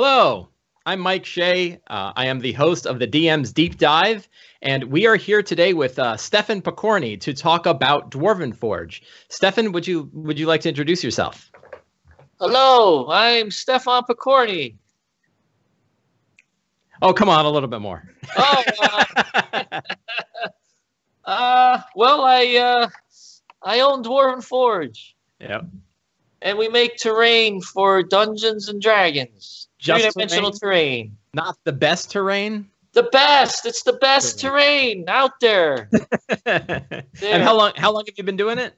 Hello, I'm Mike Shea. Uh, I am the host of the DM's Deep Dive, and we are here today with uh, Stefan Pokorny to talk about Dwarven Forge. Stefan, would you would you like to introduce yourself? Hello, I'm Stefan Pokorny. Oh, come on, a little bit more. Oh, uh, uh, well, I uh, I own Dwarven Forge. Yep. And we make terrain for Dungeons and Dragons. Just Three-dimensional terrain. Not the best terrain. The best. It's the best terrain out there. and how long how long have you been doing it?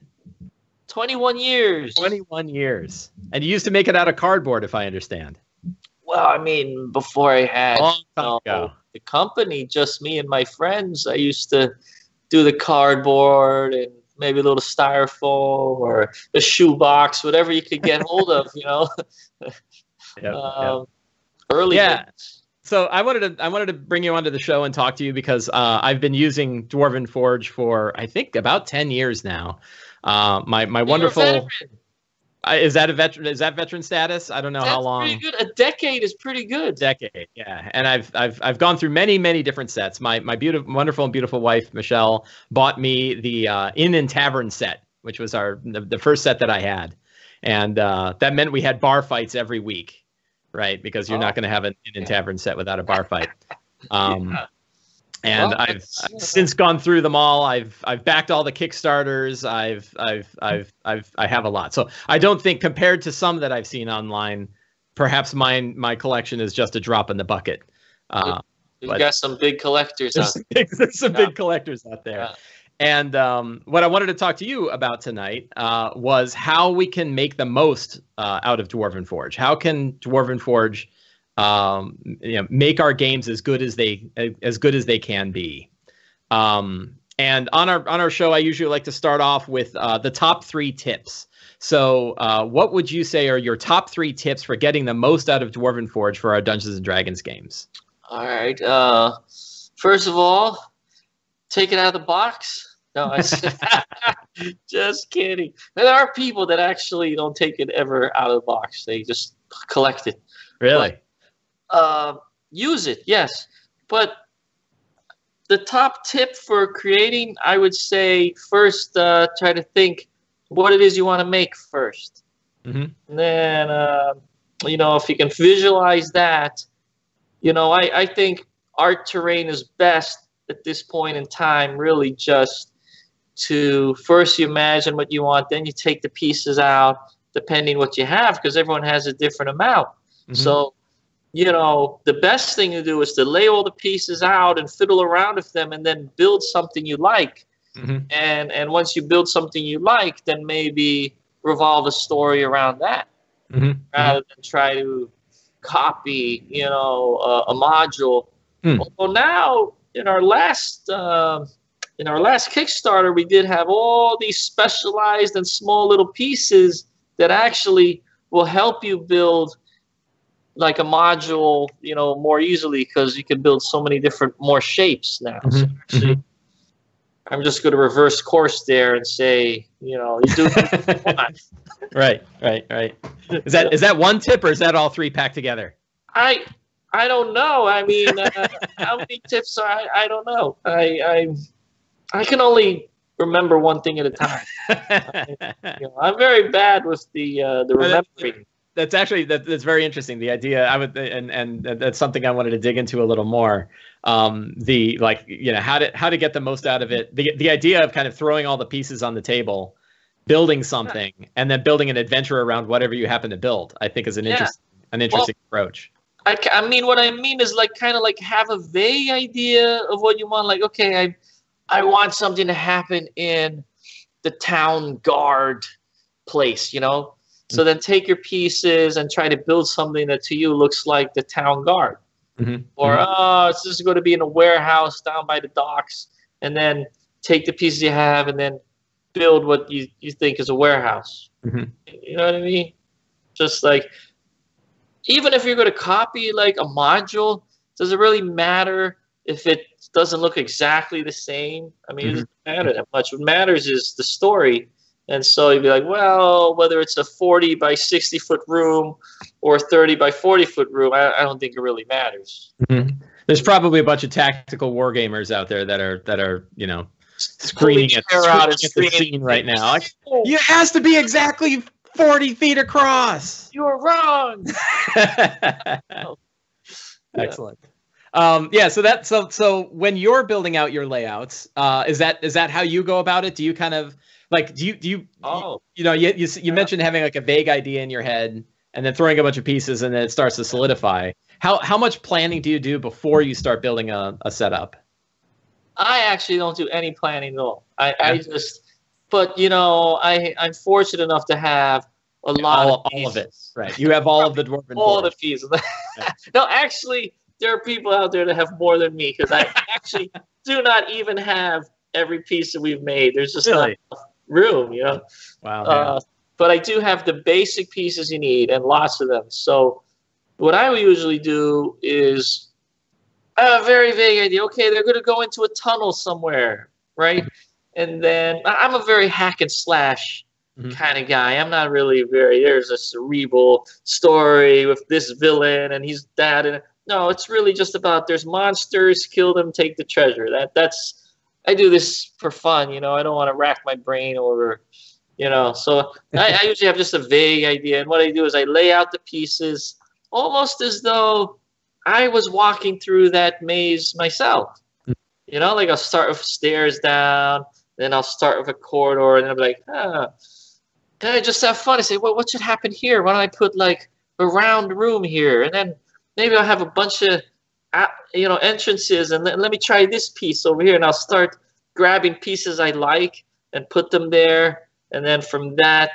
21 years. 21 years. And you used to make it out of cardboard, if I understand. Well, I mean, before I had Long time uh, you know, the company, just me and my friends, I used to do the cardboard and maybe a little styrofoam or a shoebox, whatever you could get hold of, you know. Yep, um, Early Yeah. days. So I wanted to I wanted to bring you onto the show and talk to you because uh, I've been using Dwarven Forge for I think about ten years now. Uh, my my You're wonderful uh, is that a veteran is that veteran status? I don't know how long. pretty good. A decade is pretty good. decade yeah and i've i've i've gone through many many different sets my my beautiful wonderful and beautiful wife michelle bought me the uh inn and tavern set which was our the, the first set that i had and uh that meant we had bar fights every week right because you're not Oh. going to have an inn and tavern set without a bar fight um Yeah. and Well, I've, I've since gone through them all. I've I've backed all the Kickstarters. I've I've I've I've I have a lot. So I don't think compared to some that I've seen online, perhaps mine my collection is just a drop in the bucket. Uh, We've got some big collectors there's out big, there's some Yeah. big collectors out there. Yeah. And um, what I wanted to talk to you about tonight uh, was how we can make the most uh, out of Dwarven Forge. How can Dwarven Forge, um, you know, make our games as good as they as good as they can be? Um, and on our on our show, I usually like to start off with uh, the top three tips. So, uh, what would you say are your top three tips for getting the most out of Dwarven Forge for our Dungeons and Dragons games? All right. Uh, first of all, take it out of the box. No, I just kidding. There are people that actually don't take it ever out of the box. They just collect it. Really? Uh, use it, yes. But the top tip for creating, I would say, first uh, try to think what it is you want to make 1st mm-hmm. And then, uh, you know, if you can visualize that, you know, I, I think art terrain is best at this point in time, really just to first you imagine what you want, then you take the pieces out, depending what you have, because everyone has a different amount. Mhm. So, you know, the best thing to do is to lay all the pieces out and fiddle around with them and then build something you like. Mhm. And and once you build something you like, then maybe revolve a story around that Mhm. rather than try to copy, you know, uh, a module. Hmm. Well, now in our last uh, in our last Kickstarter, we did have all these specialized and small little pieces that actually will help you build like a module, you know, more easily because you can build so many different more shapes now. So Mhm. actually, I'm just going to reverse course there and say, you know, you do what you want. right, right, right. Is that is that one tip or is that all three packed together? I I don't know. I mean, uh, how many tips are I? I don't know. I I I can only remember one thing at a time. You know, I'm very bad with the uh, the that's- remembering. that's actually that, that's very interesting. The idea I would and and that's something I wanted to dig into a little more. Um, the like you know how to how to get the most out of it. The the idea of kind of throwing all the pieces on the table, building something, and then building an adventure around whatever you happen to build. I think is an Yeah. interesting an interesting approach. I, I mean, what I mean is like kind of like have a vague idea of what you want. Like, okay, I I want something to happen in the town guard place, you know. So then take your pieces and try to build something that to you looks like the town guard. Mhm, Or mhm. oh, this is going to be in a warehouse down by the docks, and then take the pieces you have and then build what you, you think is a warehouse. Mhm. You know what I mean? Just like even if you're going to copy like a module, does it really matter if it doesn't look exactly the same? I mean, it doesn't matter that much. What matters is the story And so you'd be like, well, whether it's a 40 by 60 foot room or 30 by 40 foot room, I, I don't think it really matters. Mm-hmm. There's probably a bunch of tactical war gamers out there that are that are you know screaming at, screaming at the scene right now. Like, it has to be exactly 40 feet across. You are wrong. Excellent. Um, yeah, so that so so when you're building out your layouts, uh, is that is that how you go about it? Do you kind of like do you do you oh you, you know you you, you yeah. mentioned having like a vague idea in your head and then throwing a bunch of pieces and then it starts to solidify. How how much planning do you do before you start building a, a setup? I actually don't do any planning at all. I, I just but you know I I'm fortunate enough to have a lot all, of all of it. Right. You have all of the dwarven all the pieces. no, actually there are people out there that have more than me because I actually do not even have every piece that we've made. There's just really? not room, you know. Wow. Uh, but I do have the basic pieces you need and lots of them. So what I usually do is I have a very vague idea. Okay, they're going to go into a tunnel somewhere, right? And then I'm a very hack and slash mm-hmm. kind of guy. I'm not really very. There's a cerebral story with this villain, and he's that, and no, it's really just about there's monsters, kill them, take the treasure. That that's I do this for fun, you know. I don't want to rack my brain over, you know. So I, I usually have just a vague idea, and what I do is I lay out the pieces almost as though I was walking through that maze myself. You know, like I'll start with stairs down, then I'll start with a corridor, and then I'll be like, ah. Then I just have fun. I say, well, what should happen here? Why don't I put like a round room here? And then maybe I'll have a bunch of you know entrances and let, let me try this piece over here and I'll start grabbing pieces I like and put them there and then from that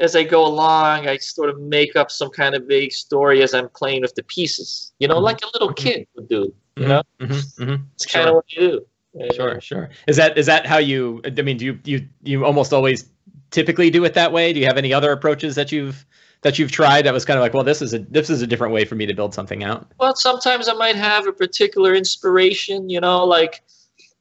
as I go along I sort of make up some kind of vague story as I'm playing with the pieces you know mm-hmm. like a little mm-hmm. kid would do you mm-hmm. know mm-hmm. mm-hmm. it's kind sure. of what you do sure sure is that is that how you I mean do you you you almost always typically do it that way do you have any other approaches that you've that you've tried that was kind of like, well, this is a this is a different way for me to build something out? Well, sometimes I might have a particular inspiration, you know, like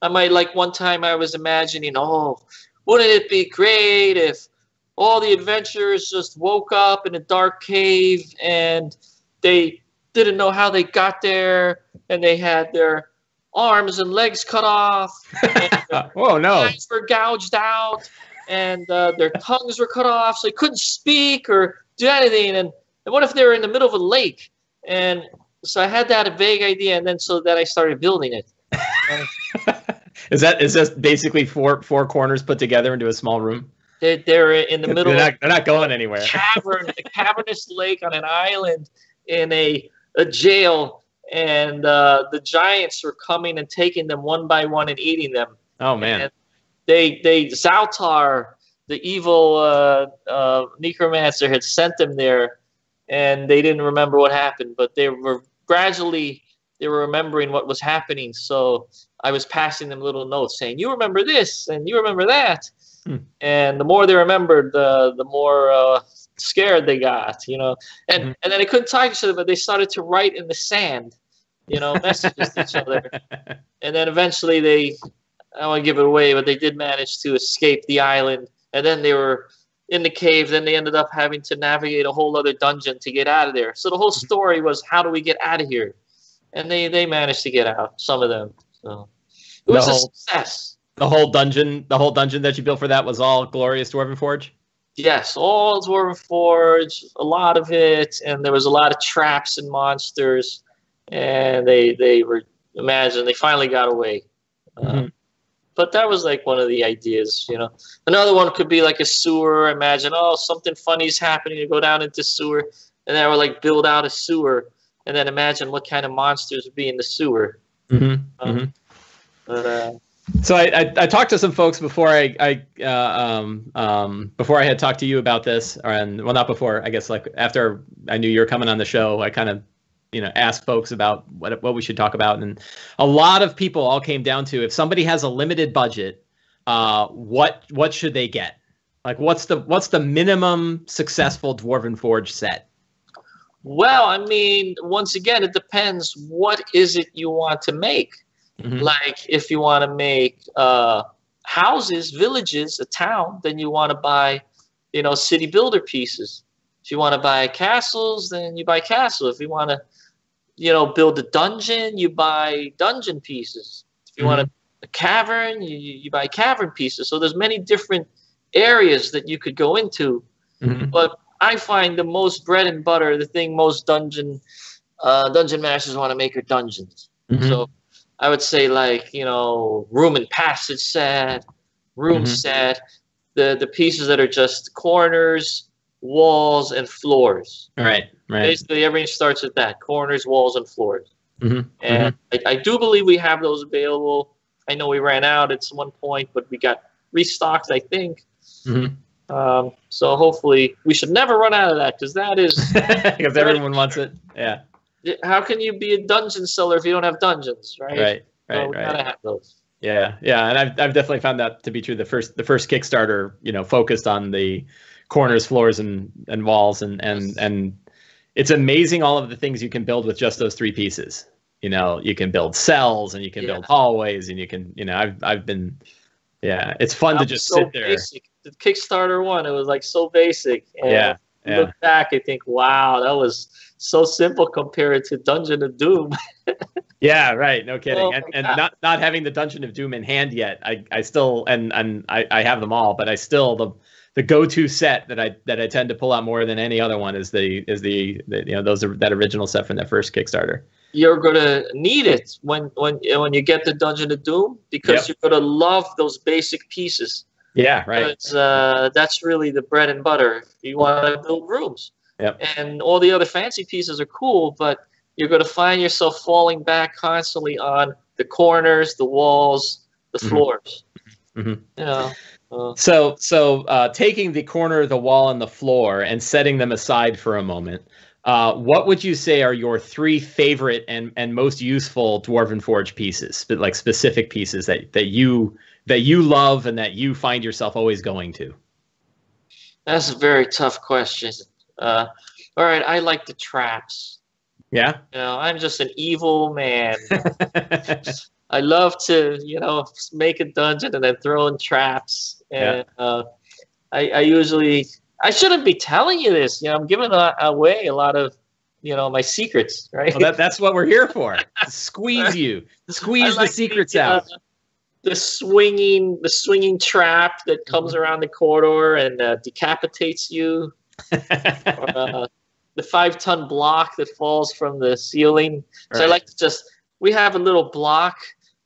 I might like one time I was imagining, oh, wouldn't it be great if all the adventurers just woke up in a dark cave and they didn't know how they got there and they had their arms and legs cut off. oh no! Eyes were gouged out and uh, their tongues were cut off, so they couldn't speak or do anything. And, and what if they were in the middle of a lake? And so I had that a vague idea, and then so that I started building it. is that is this basically four four corners put together into a small room? They're, they're in the middle. They're not, they're not going anywhere. Cavern, a cavernous lake on an island in a a jail, and uh, the giants were coming and taking them one by one and eating them. Oh man! And they they Zaltar the evil uh, uh, necromancer had sent them there, and they didn't remember what happened, but they were gradually they were remembering what was happening. So I was passing them little notes saying, "You remember this, and you remember that." Hmm. And the more they remembered, the the more uh, scared they got, you know. And mm-hmm. and then they couldn't talk to each other, but they started to write in the sand, you know, messages to each other. And then eventually they, I don't want to give it away, but they did manage to escape the island and then they were in the cave. Then they ended up having to navigate a whole other dungeon to get out of there. So the whole story was how do we get out of here? And they they managed to get out. Some of them. So it was whole, a success. The whole dungeon, the whole dungeon that you built for that was all glorious Dwarven Forge. Yes, all Dwarven Forge, a lot of it, and there was a lot of traps and monsters, and they they were imagine they finally got away. Mm-hmm. Uh, but that was like one of the ideas, you know. Another one could be like a sewer. Imagine, oh, something funny is happening. You go down into sewer, and then we're like build out a sewer, and then imagine what kind of monsters would be in the sewer. Mm-hmm. Um, mm-hmm. But, uh, so I, I, I, talked to some folks before I, I uh, um, um, before I had talked to you about this, and well, not before. I guess like after I knew you were coming on the show, I kind of you know ask folks about what what we should talk about and a lot of people all came down to if somebody has a limited budget uh what what should they get like what's the what's the minimum successful dwarven forge set well i mean once again it depends what is it you want to make mm-hmm. like if you want to make uh houses, villages, a town, then you want to buy, you know, city builder pieces. If you want to buy castles, then you buy castle. If you want to, you know, build a dungeon, you buy dungeon pieces. If you mm-hmm. want a cavern, you, you buy cavern pieces. So there's many different areas that you could go into. Mm-hmm. But I find the most bread and butter, the thing most dungeon uh, dungeon masters want to make are dungeons. Mm-hmm. So I would say like you know room and passage set, room mm-hmm. set, the the pieces that are just corners, walls, and floors. Right, right. Basically, everything starts with that: corners, walls, and floors. Mm-hmm. And mm-hmm. I, I, do believe we have those available. I know we ran out at one point, but we got restocked. I think. Mm-hmm. Um, so hopefully, we should never run out of that because that is because everyone wants it. Yeah how can you be a dungeon seller if you don't have dungeons, right? Right, right, so we right. Gotta have those. Yeah, yeah, and I've I've definitely found that to be true. The first the first Kickstarter, you know, focused on the corners, floors, and and walls, and and and it's amazing all of the things you can build with just those three pieces. You know, you can build cells, and you can yeah. build hallways, and you can, you know, I've I've been, yeah, it's fun to just so sit there. Basic. The Kickstarter one, it was like so basic. And yeah, yeah. Look back, I think, wow, that was so simple compared to Dungeon of Doom. yeah, right. No kidding. Oh and, and not not having the Dungeon of Doom in hand yet. I, I still and and I, I have them all, but I still the the go-to set that I that I tend to pull out more than any other one is the is the, the you know those are that original set from that first Kickstarter. You're gonna need it when when when you get the Dungeon of Doom because yep. you're gonna love those basic pieces. Yeah, right. Uh, that's really the bread and butter. You want to build rooms. Yep. And all the other fancy pieces are cool, but you're going to find yourself falling back constantly on the corners, the walls, the mm-hmm. floors. Mm-hmm. You know. Uh, so, so uh, taking the corner, of the wall, and the floor, and setting them aside for a moment. Uh, what would you say are your three favorite and, and most useful Dwarven Forge pieces, but like specific pieces that, that you that you love and that you find yourself always going to? That's a very tough question. Uh, all right, I like the traps. Yeah. You know, I'm just an evil man. I love to, you know, make a dungeon and then throw in traps. And yeah. uh, I, I usually, I shouldn't be telling you this. You know, I'm giving a, away a lot of, you know, my secrets, right? Well, that, that's what we're here for. Squeeze you, squeeze like the secrets the, out. Uh, the swinging, the swinging trap that comes mm-hmm. around the corridor and uh, decapitates you uh, the five ton block that falls from the ceiling. Right. So I like to just we have a little block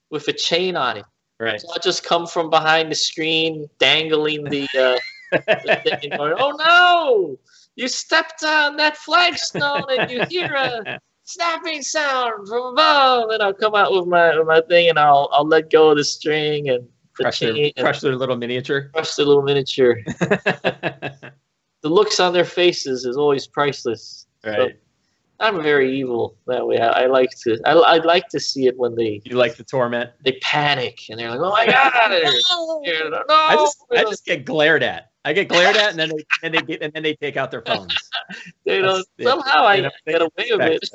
with a chain on it. Right. So I just come from behind the screen, dangling the, uh, the thing, going, "Oh no! You stepped on that flagstone, and you hear a snapping sound from above." And I'll come out with my with my thing, and I'll I'll let go of the string and the crush, their, crush their little miniature. Crush their little miniature the looks on their faces is always priceless. Right. So I'm very evil that way. I, I like to. I, I like to see it when they. You like the torment. They panic and they're like, "Oh my god!" no, no, I just, I just get glared at. I get glared at, and then they, and they get, and then they take out their phones. you know, somehow I get away with it.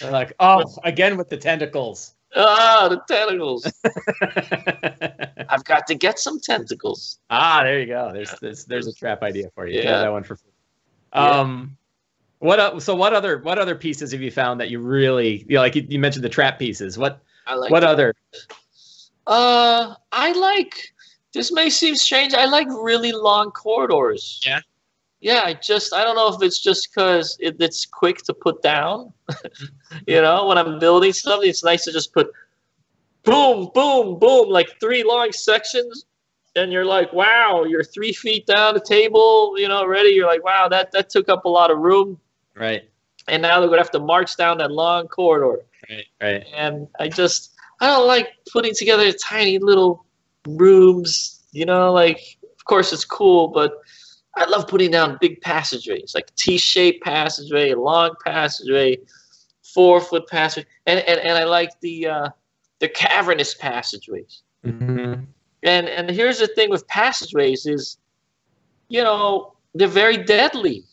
They're like, "Oh, again with the tentacles." Ah, the tentacles. I've got to get some tentacles. Ah, there you go. There's there's, there's a trap idea for you. Yeah, that one for. Um, yeah. What so what other what other pieces have you found that you really you know, like you, you mentioned the trap pieces? What like what that. other? Uh, I like. This may seem strange. I like really long corridors. Yeah yeah, I just I don't know if it's just because it, it's quick to put down. you know, when I'm building something, it's nice to just put boom, boom, boom, like three long sections, and you're like, wow, you're three feet down the table, you know, already. You're like, wow, that that took up a lot of room. Right. And now they're gonna have to march down that long corridor. Right. Right. And I just I don't like putting together tiny little rooms. You know, like of course it's cool, but I love putting down big passageways, like T-shaped passageway, long passageway, four foot passageway, and, and, and I like the uh, the cavernous passageways. Mm-hmm. And and here's the thing with passageways is, you know, they're very deadly,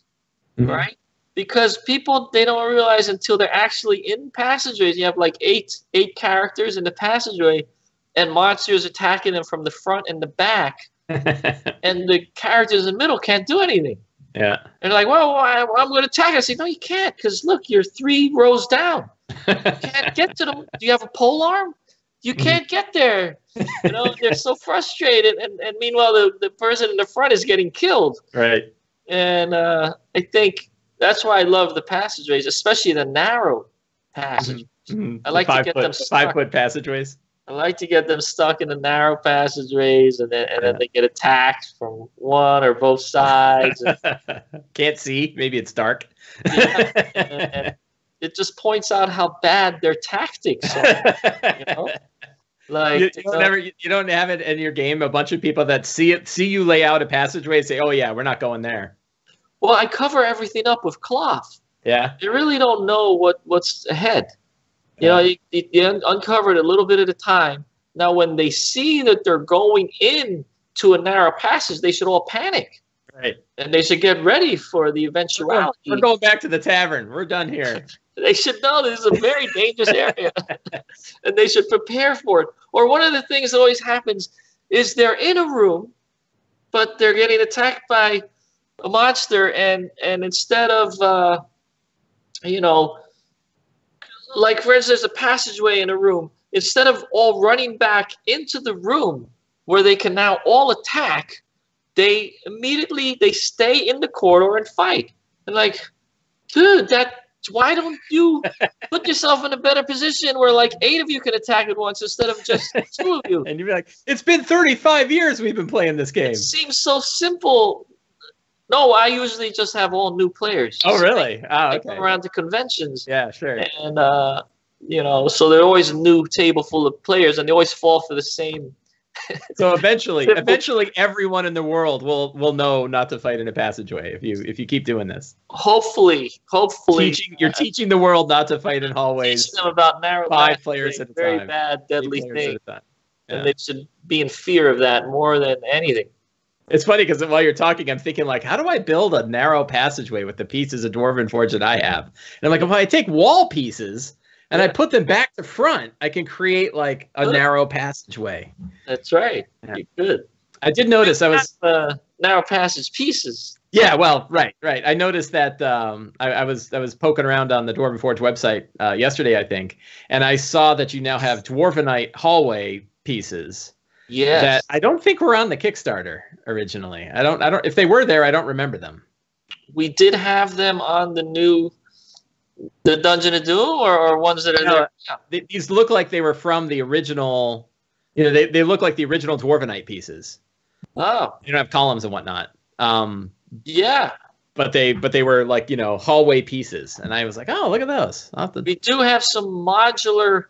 mm-hmm. right? Because people they don't realize until they're actually in passageways. You have like eight eight characters in the passageway. and monsters attacking them from the front and the back, and the characters in the middle can't do anything. yeah. And they're like, well, I, I'm going to attack. I say, no, you can't, because look, you're three rows down. You can't get to them. Do you have a pole arm? You can't get there. You know, they're so frustrated. And, and meanwhile, the, the person in the front is getting killed. right. And uh, I think that's why I love the passageways, especially the narrow passage. Mhm. I like The to get foot, them five foot passageways. I like to get them stuck in the narrow passageways, and then and then they get attacked from one or both sides. and, Can't see. Maybe it's dark. and it just points out how bad their tactics are. You know? Like you, you you don't never, you don't have it in your game. A bunch of people that see it, see you lay out a passageway, and say, "Oh yeah, we're not going there." Well, I cover everything up with cloth. Yeah. You really don't know what what's ahead. You know, you, you, you uncover it a little bit at a time. Now, when they see that they're going in to a narrow passage, they should all panic Right. and they should get ready for the eventuality. we're going back to the tavern. We're done here. They should know this is a very dangerous area and they should prepare for it. Or one of the things that always happens is they're in a room, but they're getting attacked by a monster, and, and instead of, uh, you know, like for instance, a passageway in a room, instead of all running back into the room where they can now all attack, they immediately they stay in the corridor and fight. And like, dude, that why don't you put yourself in a better position where like eight of you can attack at once instead of just two of you? And you'd be like, "It's been 35 years we've been playing this game." It seems so simple. No, I usually just have all new players. Oh, really? Oh, I okay. come around to conventions Yeah, sure. and uh, you know, so they're always a new table full of players, and they always fall for the same. So eventually, eventually, everyone in the world will will know not to fight in a passageway if you if you keep doing this. Hopefully, hopefully, Teaching, you're uh, teaching the world not to fight in hallways. teaching them about narrow five players at a very time. bad, deadly thing, at a time. Yeah. and they should be in fear of that more than anything. It's funny because while you're talking, I'm thinking like, how do I build a narrow passageway with the pieces of Dwarven Forge that I have? And I'm like, if I take wall pieces and I put them back to front, I can create like a narrow passageway. That's right. Yeah. You're good. I did notice I was uh, narrow passage pieces. Yeah, well, right, right. I noticed that um, I, I was I was poking around on the Dwarven Forge website uh, yesterday, I think, and I saw that you now have Dwarvenite hallway pieces Yes. that I don't think were on the Kickstarter originally. I don't, I don't. If they were there, I don't remember them. we did have them on the new, the Dungeon of Doom, or, or ones that are No. there. now? Th- These look like they were from the original. You know, they, they look like the original Dwarvenite pieces. Oh, You don't have columns and whatnot. Um, yeah. but they but they were like you know hallway pieces, and I was like, oh, look at those. We do have some modular,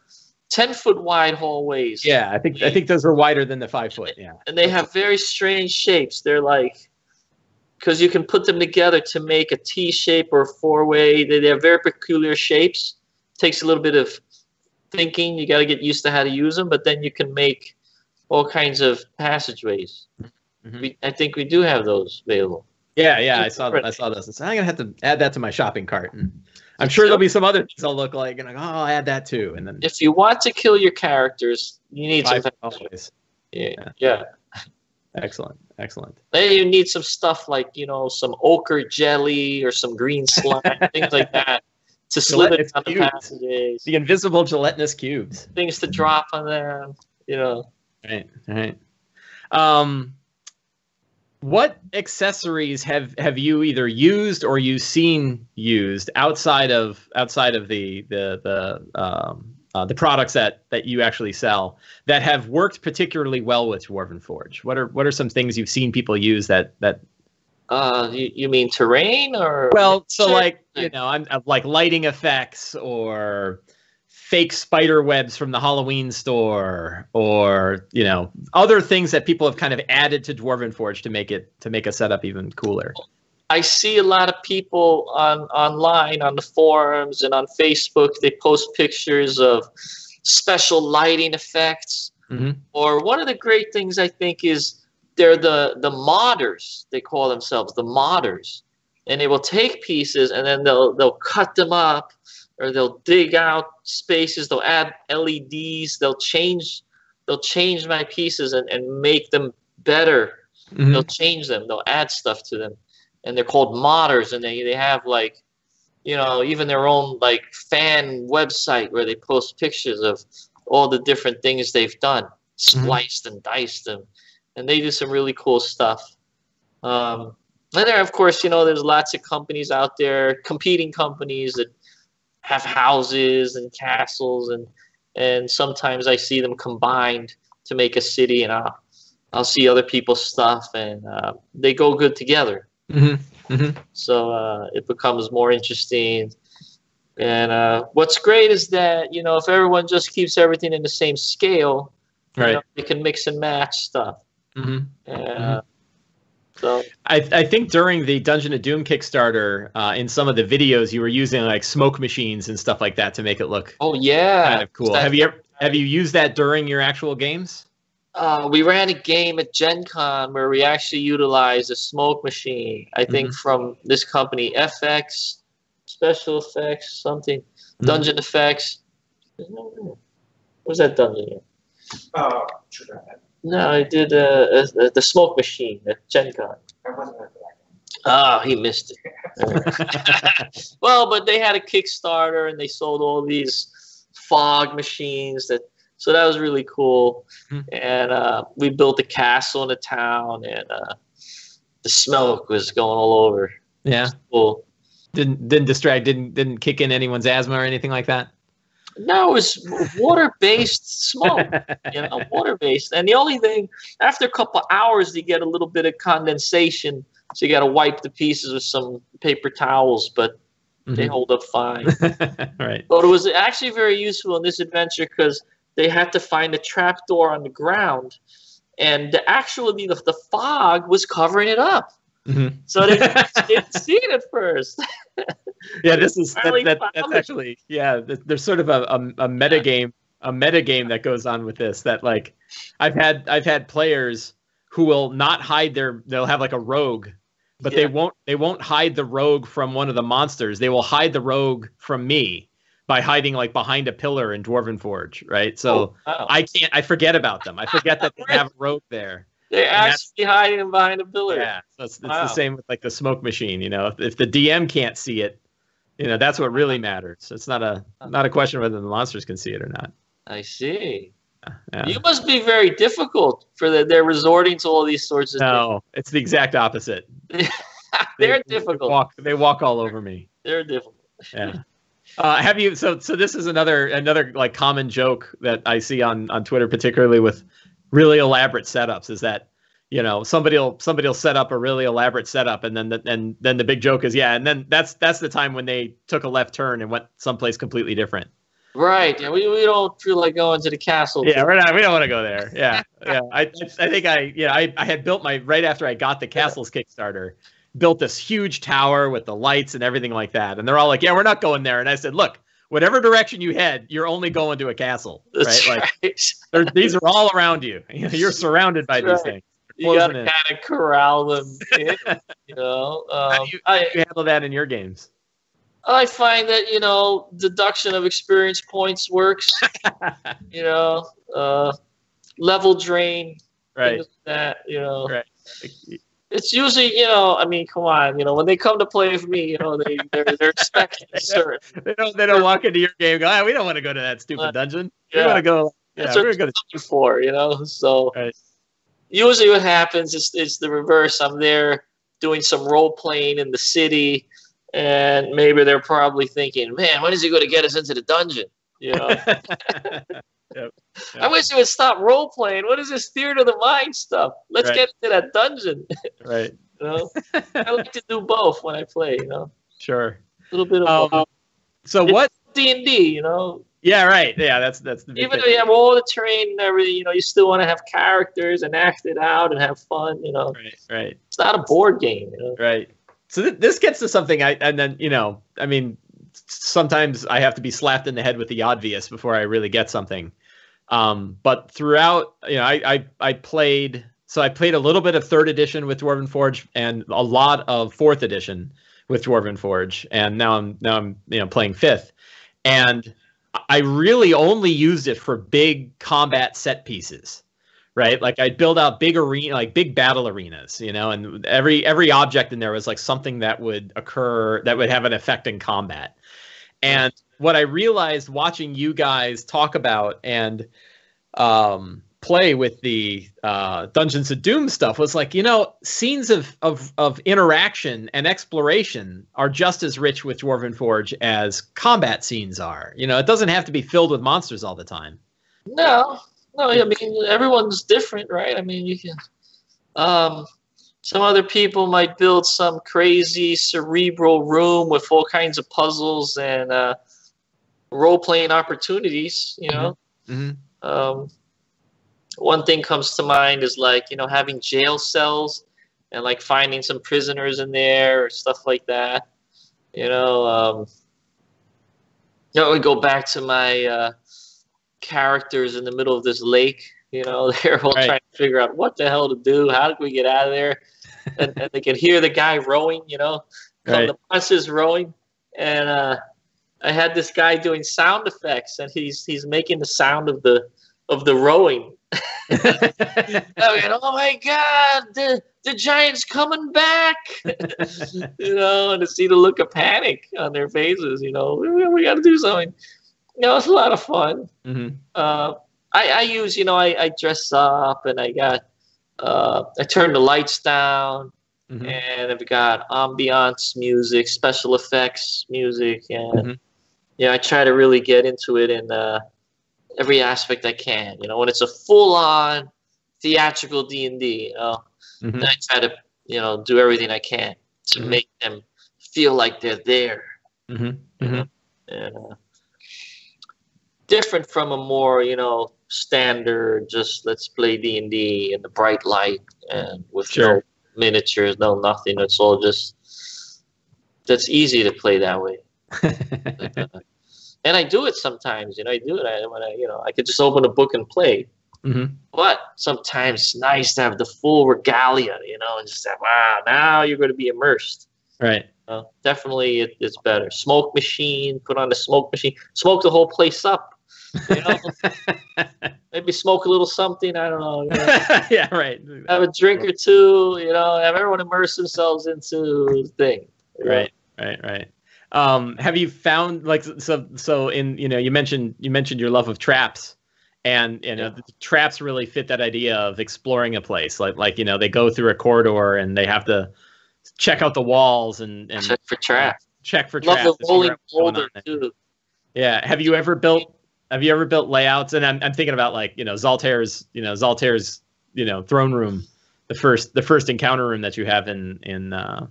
ten foot wide hallways. yeah, I think I think those are wider than the five foot. Yeah. and they have very strange shapes. They're like, because you can put them together to make a T shape or a four way. They, they have very peculiar shapes. Takes a little bit of thinking. You got to get used to how to use them, but then you can make all kinds of passageways. Mhm. We, I think we do have those available. Yeah, yeah, I saw. I saw those. I'm gonna have to add that to my shopping cart, and I'm sure there'll be some other things I'll look like, and like, oh, I'll add that too, and then If you want to kill your characters, you need some. five passageways. Yeah, yeah. Excellent, excellent. Then you need some stuff like you know some ochre jelly or some green slime, things like that, to slip it on the passages. The invisible gelatinous cubes. Things to drop on them. You know, Right, right. Um, what accessories have have you either used or you seen used outside of outside of the the the um, uh, the products that that you actually sell that have worked particularly well with Dwarven Forge? What are what are some things you've seen people use that that uh, you, you mean terrain or? well, so like you know, I'm, i like lighting effects or fake spider webs from the Halloween store, or you know, other things that people have kind of added to Dwarven Forge to make it to make a setup even cooler. I see a lot of people on online on the forums and on Facebook. They post pictures of special lighting effects. Mhm. Or one of the great things I think is they're the the modders. They call themselves the modders, and they will take pieces and then they'll they'll cut them up, or they'll dig out spaces. They'll add LEDs. They'll change they'll change my pieces and, and make them better. Mhm. They'll change them. They'll add stuff to them, and they're called modders, and they they have like, you know, even their own like fan website where they post pictures of all the different things they've done, spliced and diced them, and they do some really cool stuff. Um, and there, of course, you know, there's lots of companies out there, competing companies that have houses and castles, and and sometimes I see them combined to make a city, and I'll I'll see other people's stuff, and uh, they go good together. Mhm. Mhm. So uh, it becomes more interesting. And uh, what's great is that you know if everyone just keeps everything in the same scale, you Right. know, they can mix and match stuff. Mhm. Uh, So I, I think during the Dungeon of Doom Kickstarter, uh, in some of the videos, you were using like smoke machines and stuff like that to make it look oh yeah, kind of cool. That- Have you ever, have you used that during your actual games? Uh, we ran a game at Gen Con where we actually utilized a smoke machine. I think Mm-hmm. from this company, FX Special Effects, something Mhm. Dungeon Effects. Where's that dungeon? Here? Oh, should I have? No, I did uh, uh, the smoke machine at Gen Con. I wasn't at that. Ah, he missed it. well, but they had a Kickstarter and they sold all these fog machines that so that was really cool. Hmm. And uh, we built a castle in the town and uh, the smoke was going all over. Yeah. Cool. Didn't didn't distract didn't didn't kick in anyone's asthma or anything like that. No, it was water-based smoke. you know, water-based. And the only thing, after a couple hours, you get a little bit of condensation, so you got to wipe the pieces with some paper towels, but they Mhm. hold up fine. right. But it was actually very useful in this adventure because they had to find a trap door on the ground, and the, actually the, the fog was covering it up, Mhm. so they, didn't see it at first. Yeah, this is that, that, that's actually yeah. There's sort of a, a, a meta game a meta game that goes on with this. That like I've had I've had players who will not hide their they'll have like a rogue, but they won't they won't hide the rogue from one of the monsters. They will hide the rogue from me by hiding like behind a pillar in Dwarven Forge, right? So Oh, wow. I can't I forget about them. I forget that they have a rogue there. They're that's- actually hiding behind a pillar. Yeah, so it's, it's Wow. the same with like the smoke machine. You know, if, if the DM can't see it, you know that's what really matters. It's not a not a question whether the monsters can see it or not. I see. Yeah. You must be very difficult for the, they're resorting to all these sorts of No, it's the exact opposite. They- they're they difficult. walk, they walk all over me. They're difficult. Yeah. Uh, have you? So, so this is another another like common joke that I see on on Twitter, particularly with really elaborate setups, is that you know somebody'll somebody'll set up a really elaborate setup, and then the, and then the big joke is yeah, and then that's that's the time when they took a left turn and went someplace completely different. Right. And we, we don't feel like going to the castle. Yeah, we're not. We don't want to go there. Yeah, yeah. I I think I yeah I, I had built my right after I got the castles Kickstarter, built this huge tower with the lights and everything like that, and they're all like, yeah, we're not going there. And I said, look, whatever direction you head, you're only going to a castle, That's right? Like right. these are all around you. You're surrounded by That's these right. things. you got to closing kind of corral them in, you know. How Um, do you, I, you handle that in your games? I find that, you know, deduction of experience points works, you know, uh, level drain, right. like that, you know. Right. It's usually, you know, I mean, come on, you know, when they come to play with me, you know, they, they're, they're expecting certain. They don't. They don't walk into your game. and Go. Ah, we don't want to go to that stupid Uh, dungeon. we want to go yeah That's we're gonna go. looking for, you know. So Right. usually what happens is is the reverse. I'm there doing some role playing in the city, and maybe they're probably thinking, "Man, when is he going to get us into the dungeon?" You know. Yep. I wish he would stop role playing. What is this theater of the mind stuff? Let's Right. get into that dungeon. right. You know, I like to do both when I play. You know, Sure. a little bit of Um, so what? D and D. You know, Yeah, right. Yeah, that's that's the even though you have all the terrain and everything, you know, you still want to have characters and act it out and have fun. You know, Right, right, it's not a board game. You know. right. So th- this gets to something I and then you know, I mean, sometimes I have to be slapped in the head with the obvious before I really get something. Um, but throughout, you know, I, I I played so I played a little bit of third edition with Dwarven Forge and a lot of fourth edition with Dwarven Forge, and now I'm now I'm you know playing fifth, and I really only used it for big combat set pieces. Right, like I'd build out big arena, like big battle arenas, you know, and every every object in there was like something that would occur that would have an effect in combat. And what I realized watching you guys talk about and um, play with the uh, Dungeons of Doom stuff was like, you know, scenes of, of of interaction and exploration are just as rich with Dwarven Forge as combat scenes are. You know, it doesn't have to be filled with monsters all the time. No, no. I mean, everyone's different, right? I mean, you can. Um, some other people might build some crazy cerebral room with all kinds of puzzles and uh, role playing opportunities. You know. Mm-hmm. Um, one thing comes to mind is like you know having jail cells and like finding some prisoners in there or stuff like that you know um you know we go back to my uh characters in the middle of this lake you know they're all Right. trying to figure out what the hell to do how do we get out of there and, and they can hear the guy rowing you know Right. the monster's rowing and uh i had this guy doing sound effects and he's he's making the sound of the of the rowing I mean, oh my God, the the Giants coming back, you know, and to see the look of panic on their faces, you know, we, we got to do something. You know, it's a lot of fun. hmm Uh, I, I use, you know, I, I dress up and I got, uh, I turn the lights down hmm and I've got ambiance music, special effects music, and Mhm. yeah, I try to really get into it in uh, every aspect I can. You know, when it's a full-on theatrical D and D, you know, hmm then I try to you know do everything I can to Mhm. make them feel like they're there. hmm you know, and uh, different from a more you know standard just let's play D and D in the bright light and with Sure. no miniatures, no nothing. It's all just that's easy to play that way. and I do it sometimes. You know, I do it I, when I you know I could just open a book and play. hmm But sometimes it's nice to have the full regalia, you know, and just say, wow, now you're going to be immersed. Right. Uh, definitely, it, it's better. Smoke machine, put on the smoke machine, smoke the whole place up. You know, maybe smoke a little something. I don't know. you know, yeah. Right. have a drink or two. You know, have everyone immerse themselves into the thing. you know. Right. Right. Right. Um, have you found like so so in you know you mentioned you mentioned your love of traps and you know Yeah. the traps really fit that idea of exploring a place like like you know they go through a corridor and they have to check out the walls and and Check for traps. check for Love traps the rolling out what's going boulder too. Yeah. Have you ever built have you ever built layouts? And I'm I'm thinking about like, you know, Zaltair's, you know, Zaltair's, you know, throne room, the first the first encounter room that you have in in uh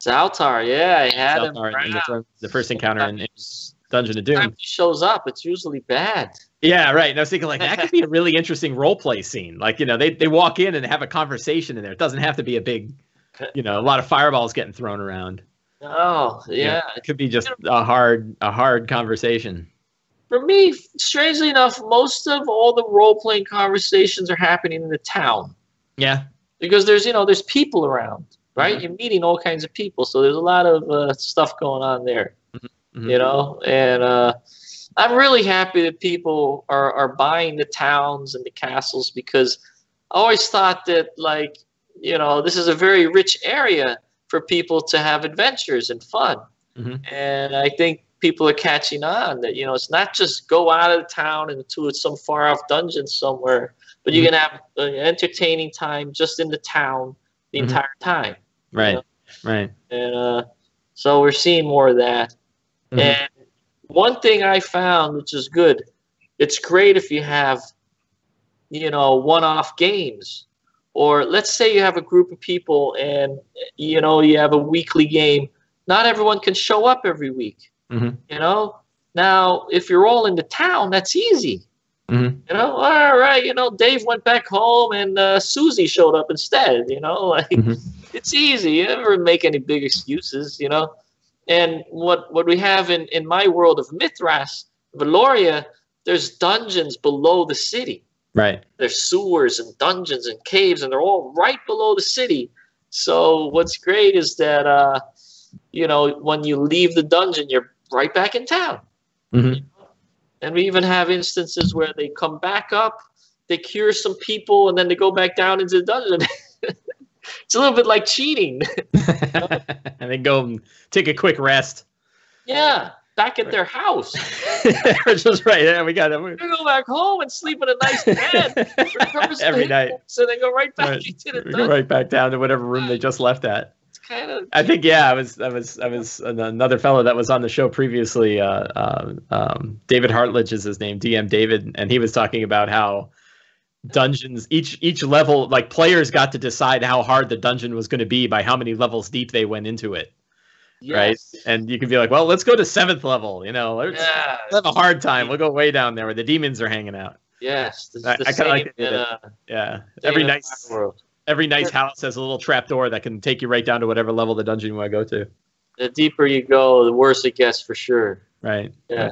Zaltar, yeah, I had him. Zaltar in the, the first encounter in, in Dungeon of Doom. he shows up, it's usually bad. Yeah, right. And I was thinking like that could be a really interesting role play scene. Like, you know, they they walk in and have a conversation in there. It doesn't have to be a big, you know, a lot of fireballs getting thrown around. Oh, yeah. It could be just a hard a hard conversation. For me, strangely enough, most of all the role playing conversations are happening in the town Yeah. because there's you know there's people around, right? Mhm. You're meeting all kinds of people, so there's a lot of uh, stuff going on there, Mhm. you know. And uh, I'm really happy that people are are buying the towns and the castles because I always thought that like you know this is a very rich area for people to have adventures and fun. Mhm. And I think people are catching on that, you know, it's not just go out of the town into some far off dungeon somewhere, but you Mhm. can have an entertaining time just in the town the Mhm. entire time. Right. know? Right. And uh, so we're seeing more of that. Mhm. And one thing I found, which is good, it's great if you have, you know, one-off games, or let's say you have a group of people and you know you have a weekly game. Not everyone can show up every week. Mhm. You know. Now, if you're all in the town, that's easy. Mhm. You know, all right. You know, Dave went back home and uh, Susie showed up instead. You know, like Mhm. it's easy. You never make any big excuses. You know, and what what we have in in my world of Mithras, Valoria, there's dungeons below the city. Right. There's sewers and dungeons and caves, and they're all right below the city. So what's great is that uh, you know when you leave the dungeon, you're right back in town. Mhm. And we even have instances where they come back up, they cure some people, and then they go back down into the dungeon. it's a little bit like cheating. and then go and take a quick rest. yeah, back at their house. Just right. Yeah, we got it. They go back home and sleep in a nice bed. Every night. So they go right back Right. into the We go right back down to whatever room they just left at. Kind of I think yeah, I was I was I was another fellow that was on the show previously. Uh, uh, um, David Hartlage is his name, DM David, and he was talking about how dungeons each each level like players got to decide how hard the dungeon was going to be by how many levels deep they went into it, right? And you can be like, well, let's go to seventh level. You know, let's Yeah. have a hard time. We'll go way down there where the demons are hanging out. Yes. I- the I kinda like same in, idea uh, Yeah, every nice World. Every nice house has a little trap door that can take you right down to whatever level the dungeon you want to go to. The deeper you go, the worse it gets for sure. Right. Yeah.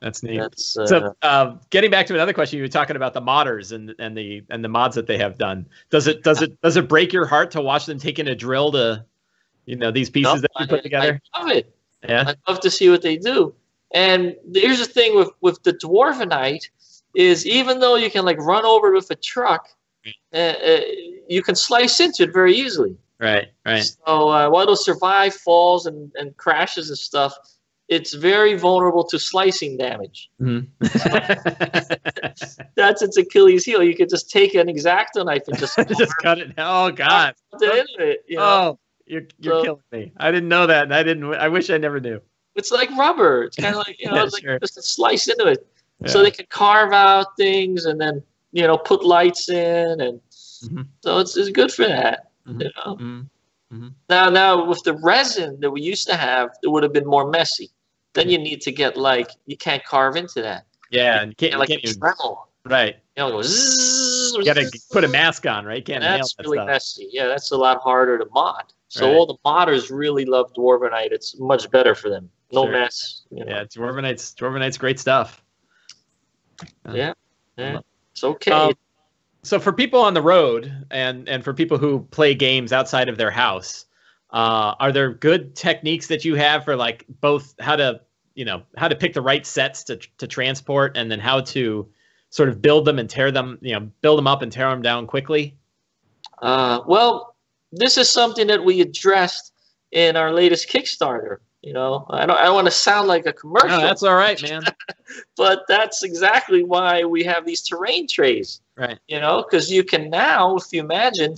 That's neat. That's uh, So, uh, getting back to another question, you were talking about the modders and and the and the mods that they have done. Does it does it does it break your heart to watch them taking a drill to, you know, these pieces no, that you I- put together? I love it. Yeah. I'd love to see what they do. And here's the thing with with the dwarvenite is even though you can like run over it with a truck, uh, uh, you can slice into it very easily. Right. Right. So uh, while it'll survive falls and, and crashes and stuff, it's very vulnerable to slicing damage. Mhm. That's its Achilles heel. You could just take an X-Acto knife and just, Just cut it. Oh God. it. You know? Oh, you're you're So- killing me. I didn't know that, and I didn't. I wish I never knew. It's like rubber. It's kind of like you know, Yeah, like sure. just a slice into it. So they can carve out things and then you know put lights in, and Mhm. so it's, it's good for that. Mhm. You know. Mhm. Now, now with the resin that we used to have, it would have been more messy. Then you need to get like you can't carve into that. Yeah, and you can't, you like can't a even, Dremel. right. You know, zzz, You gotta put a mask on, right? You can't That's that really stuff. messy. Yeah, that's a lot harder to mod. So Right. all the modders really love Dwarvenite. It's much better for them. No Sure. mess. You know. Yeah, Dwarvenite's Dwarvenite's great stuff. Yeah. Yeah. It's okay. Um, so for people on the road and and for people who play games outside of their house, uh, are there good techniques that you have for like both how to you know how to pick the right sets to to transport and then how to sort of build them and tear them you know build them up and tear them down quickly? Uh, well, this is something that we addressed in our latest Kickstarter. You know, I don't, I don't want to sound like a commercial, No, that's all right, man. but that's exactly why we have these terrain trays. Right. You know, because you can now, if you imagine,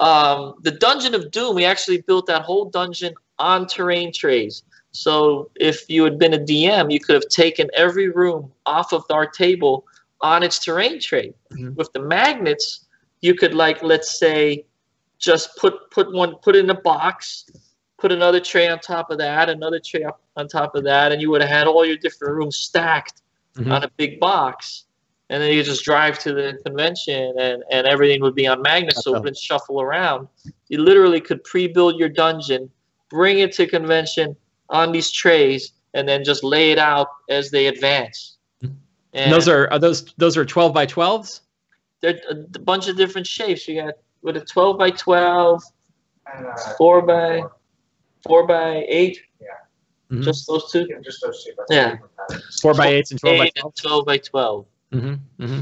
um, the Dungeon of Doom, we actually built that whole dungeon on terrain trays. So if you had been a DM, you could have taken every room off of our table on its terrain tray. Mhm. With the magnets, you could like let's say just put put one put in a box, put another tray on top of that, another tray up on top of that, and you would have had all your different rooms stacked Mhm. on a big box. And then you just drive to the convention and, and everything would be on magnets so it Awesome. wouldn't shuffle around. You literally could pre-build your dungeon, bring it to convention on these trays, and then just lay it out as they advance. And And those are are those those are twelve by twelves. they're a bunch of different shapes. You got with a 12 by 12, uh, Four by- 4 by 8, Mhm. just those two. yeah, just those two. Yeah. Four by eights and twelve by 8 twelve. and 12 by 12. Mm-hmm. Mm-hmm.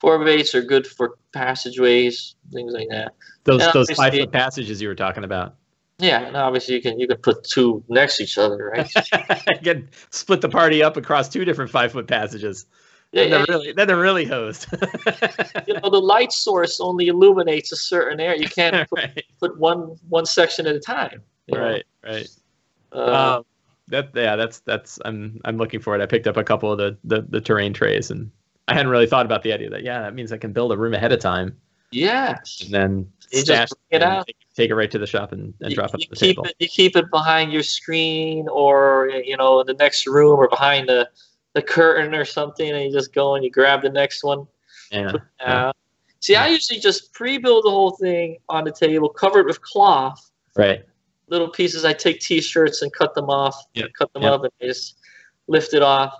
4 by 8s are good for passageways, things like that. Those And those five foot passages you were talking about. Yeah, and obviously you can you can put two next to each other, right? you can split the party up across two different five foot passages. Yeah, then they're really then they're really hosed. you know the light source only illuminates a certain area. You can't put, right, put one one section at a time. you know? right, right. Uh, um, that yeah, that's that's I'm I'm looking for it. I picked up a couple of the, the the terrain trays, and I hadn't really thought about the idea that yeah, that means I can build a room ahead of time, Yeah, and then You stash it out. Take, take it right to the shop and, and you, drop it on the table. it you keep it behind your screen or you know in the next room or behind the the curtain or something and you just go and you grab the next one Yeah, yeah. see i usually just pre-build the whole thing on the table cover it with cloth right. little pieces i take t-shirts and cut them off Yep, cut them yep. up and I just lift it off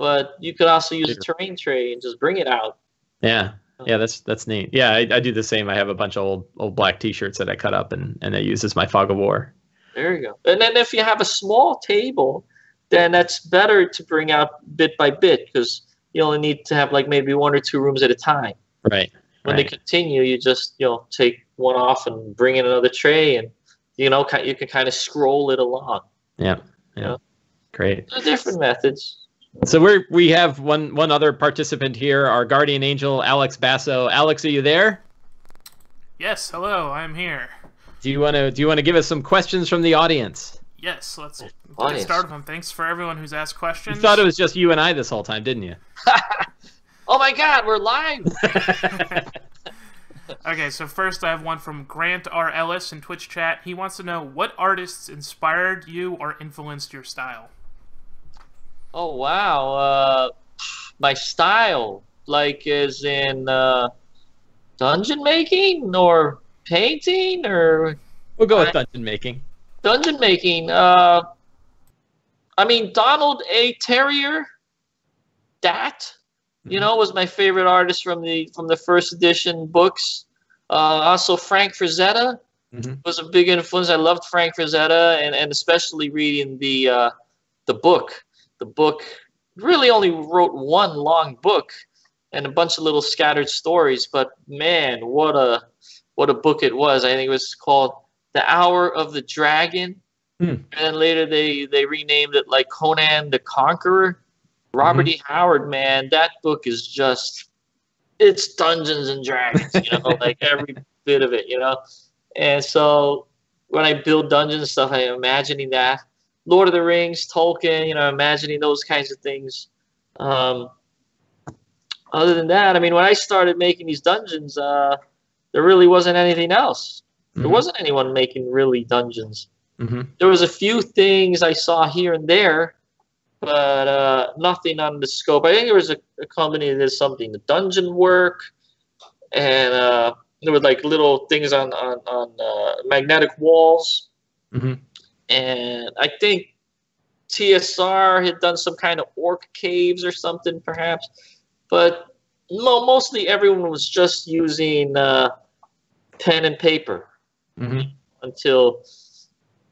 but you could also use a terrain tray and just bring it out Yeah, yeah, that's that's neat. Yeah, I, I do the same. I have a bunch of old old black T-shirts that I cut up and and I use as my fog of war. There you go. And then if you have a small table, then that's better to bring out bit by bit because you only need to have like maybe one or two rooms at a time. Right. When they continue, you just you know take one off and bring in another tray, and you know you can kind of scroll it along. Yeah. Yeah. Yeah. Great. There different methods. So we're we have one one other participant here, our guardian angel, Alex Basso. Alex, are you there? Yes, hello, I'm here. Do you want to do you want to give us some questions from the audience? Yes, let's get Audience. started with them. Thanks for everyone who's asked questions. You questions. thought it was just you and I this whole time, didn't you? Oh my God, we're live! Okay, so first I have one from Grant R. Ellis in Twitch chat. He wants to know what artists inspired you or influenced your style. Oh wow, uh, my style, like is in uh, dungeon making or painting or We'll go with dungeon making. dungeon making. Uh, I mean Donald A. Trampier, that you Mhm. know was my favorite artist from the from the first edition books. Uh, also Frank Frazetta Mhm. was a big influence. I loved Frank Frazetta and, and especially reading the uh, the book. The book really only wrote one long book and a bunch of little scattered stories, but man, what a what a book it was. I think it was called The Hour of the Dragon. Hmm. And then later they, they renamed it like Conan the Conqueror. Robert E. Howard, man, that book is just it's Dungeons and Dragons, you know, like every bit of it, you know. And so when I build dungeons and stuff, I'm imagining that. Lord of the Rings, Tolkien, you know, imagining those kinds of things. Um, other than that, I mean, when I started making these dungeons, uh, there really wasn't anything else. There Mhm. wasn't anyone making really dungeons. Mhm. There was a few things I saw here and there, but uh, nothing on the scope. I think there was a, a company that did something, the dungeon work, and uh, there were like little things on on, on uh, magnetic walls, Mhm. And I think TSR had done some kind of orc caves or something, perhaps, but mo- mostly everyone was just using uh, pen and paper Mhm. until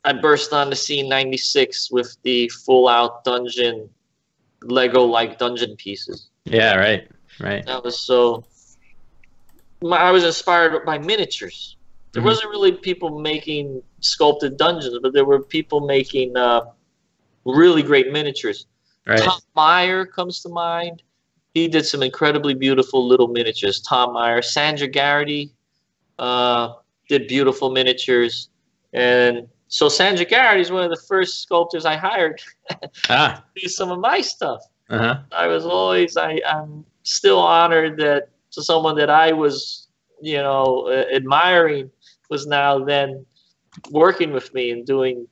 I burst on the scene 96 with the full out dungeon Lego like dungeon pieces. Yeah. Right. Right. That was so my, I was inspired by miniatures. There Mhm. wasn't really people making sculpted dungeons, but there were people making uh, really great miniatures. Right. Tom Meier comes to mind. He did some incredibly beautiful little miniatures. Tom Meier, Sandra Garrity uh, did beautiful miniatures, and so Sandra Garrity is one of the first sculptors I hired Ah. to do some of my stuff. Uh huh. I was always I, I'm still honored that to someone that I was you know uh, admiring was now then working with me and doing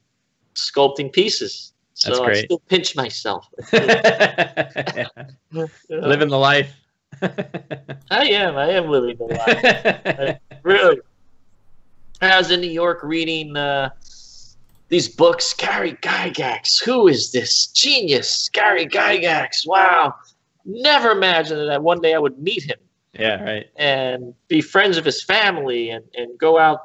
sculpting pieces. So That's I still pinch myself. Know? Living the life. I am. I am living the life. really. I was in New York reading uh, these books. Gary Gygax. Who is this genius? Gary Gygax. Wow. Never imagined that one day I would meet him yeah. Right. and be friends of his family and, and go out,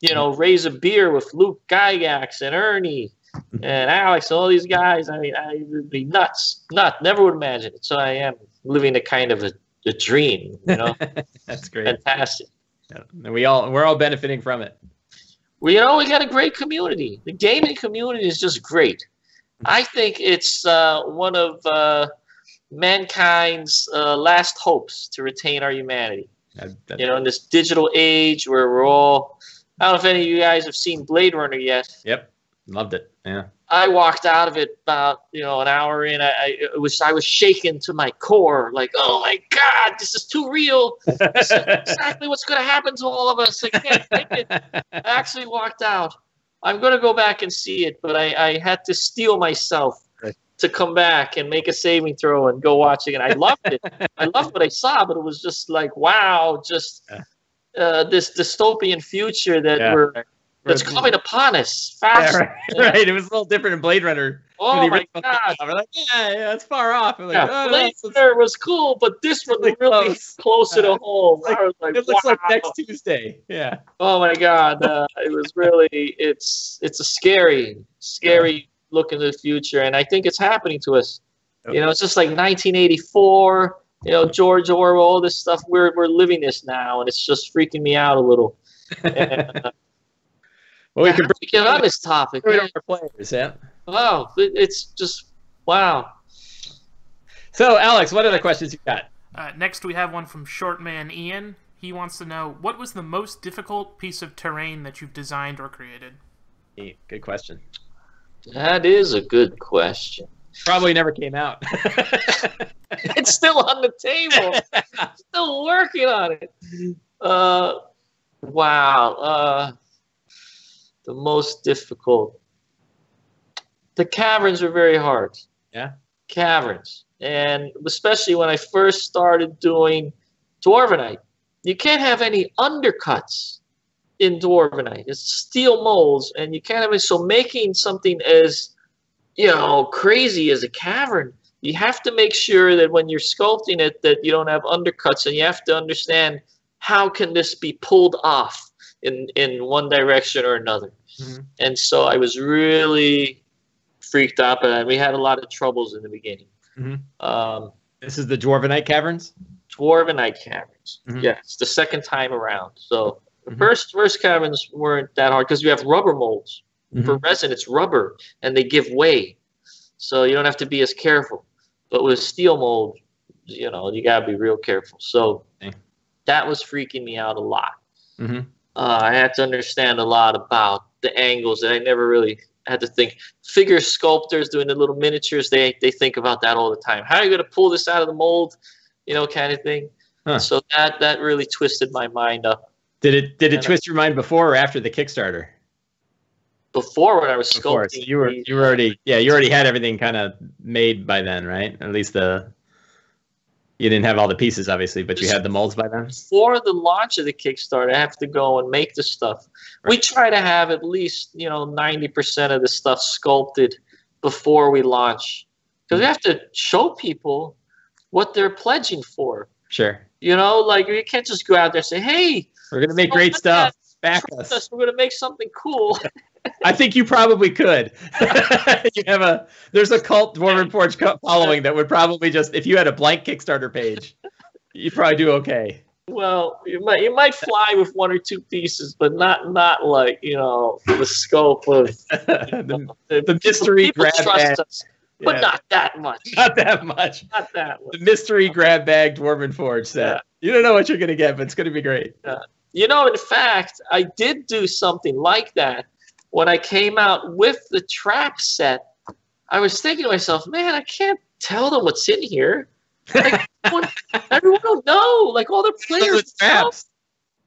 you know, raise a beer with Luke Gygax and Ernie and Alex and all these guys. I mean, I would be nuts. Nut. Never would imagine it. So I am living a kind of a, a dream, you know, That's great. fantastic. Yeah. And we all we're all benefiting from it. We you know, we got a great community. The gaming community is just great. I think it's uh, one of uh, mankind's uh, last hopes to retain our humanity. That- that- You know, in this digital age where we're all. I don't know if any of you guys have seen Blade Runner yet. Yep. Loved it. Yeah. I walked out of it about you know an hour in. I, I it was I was shaken to my core, like, oh my god, this is too real. This is exactly what's going to happen to all of us. I can't take it. I actually walked out. I'm going to go back and see it, but I, I had to steel myself. To come back and make a saving throw and go watch it. And I loved it. I loved what I saw, but it was just like, wow, just uh, this dystopian future that Yeah. we're that's coming upon us fast. Yeah, right, right. It was a little different in Blade Runner. Oh my god! We're like, yeah, yeah, it's far off. We're like, Yeah, oh, Blade Runner was cool, but this one was really close. close, to the home. like- like, it looks like next Tuesday. Yeah. Oh my god, uh, it was really it's it's a scary, scary look into the future, and I think it's happening to us. Yep. You know, it's just like 1984. You know, George Orwell, all this stuff. We're we're living this now, and it's just freaking me out a little. And, uh, Well, we can have to get on this topic. bring man. it our players, yeah. Wow, it- it's just wow. So, Alex, what other questions you got? Uh, next, we have one from Shortman Ian. He wants to know what was the most difficult piece of terrain that you've designed or created. Good question. That is a good question. Probably never came out. It's still on the table. still working on it. Uh, wow. Uh, the most difficult. The caverns are very hard. Yeah. Caverns, and especially when I first started doing dwarvenite, you can't have any undercuts in dwarvenite. It's steel molds, and you can't have it. So making something as you know crazy as a cavern you have to make sure that when you're sculpting it that you don't have undercuts and you have to understand how can this be pulled off in in one direction or another Mhm. and so i was really freaked out that we had a lot of troubles in the beginning Mhm. um, this is the Dwarvenite Caverns? dwarvenite caverns Mhm. yes the second time around so the Mhm. first first caverns weren't that hard because you have rubber molds. For resin it's rubber and they give way. So you don't have to be as careful. But with steel mold you know you got to be real careful. So Okay. that was freaking me out a lot. Mhm. uh, i had to understand a lot about the angles that i never really had to think. Figure sculptors doing the little miniatures they they think about that all the time. How are you going to pull this out of the mold? You know kind of thing. Huh. so that that really twisted my mind up Did it did it And- twist your mind before or after the Kickstarter? before when i was Before. sculpting So you were you were already yeah, you already had everything kind of made by then, right? At least the you didn't have all the pieces obviously, but you had the molds by then. before the launch of the Kickstarter, I have to go and make the stuff. We try to have at least you know ninety percent of the stuff sculpted before we launch, because we mm. have to show people what they're pledging for. Sure. You know, like you can't just go out there and say, "Hey, We're gonna make great stuff. Back us. us, we're gonna make something cool." I think you probably could. you have a there's a cult Dwarven Forge following that would probably just if you had a blank Kickstarter page, you'd probably do okay. well, you might you might fly with one or two pieces, but not not like you know the scope of the, the, the mystery people grab trust bag. us, but Yeah, not that much. not that much. Not that much. The mystery grab bag Dwarven Forge set. Yeah. You don't know what you're gonna get, but it's gonna be great. You know, in fact, I did do something like that when I came out with the trap set. I was thinking to myself, man, I can't tell them what's in here. Like, everyone, everyone will know. Like all the players. traps.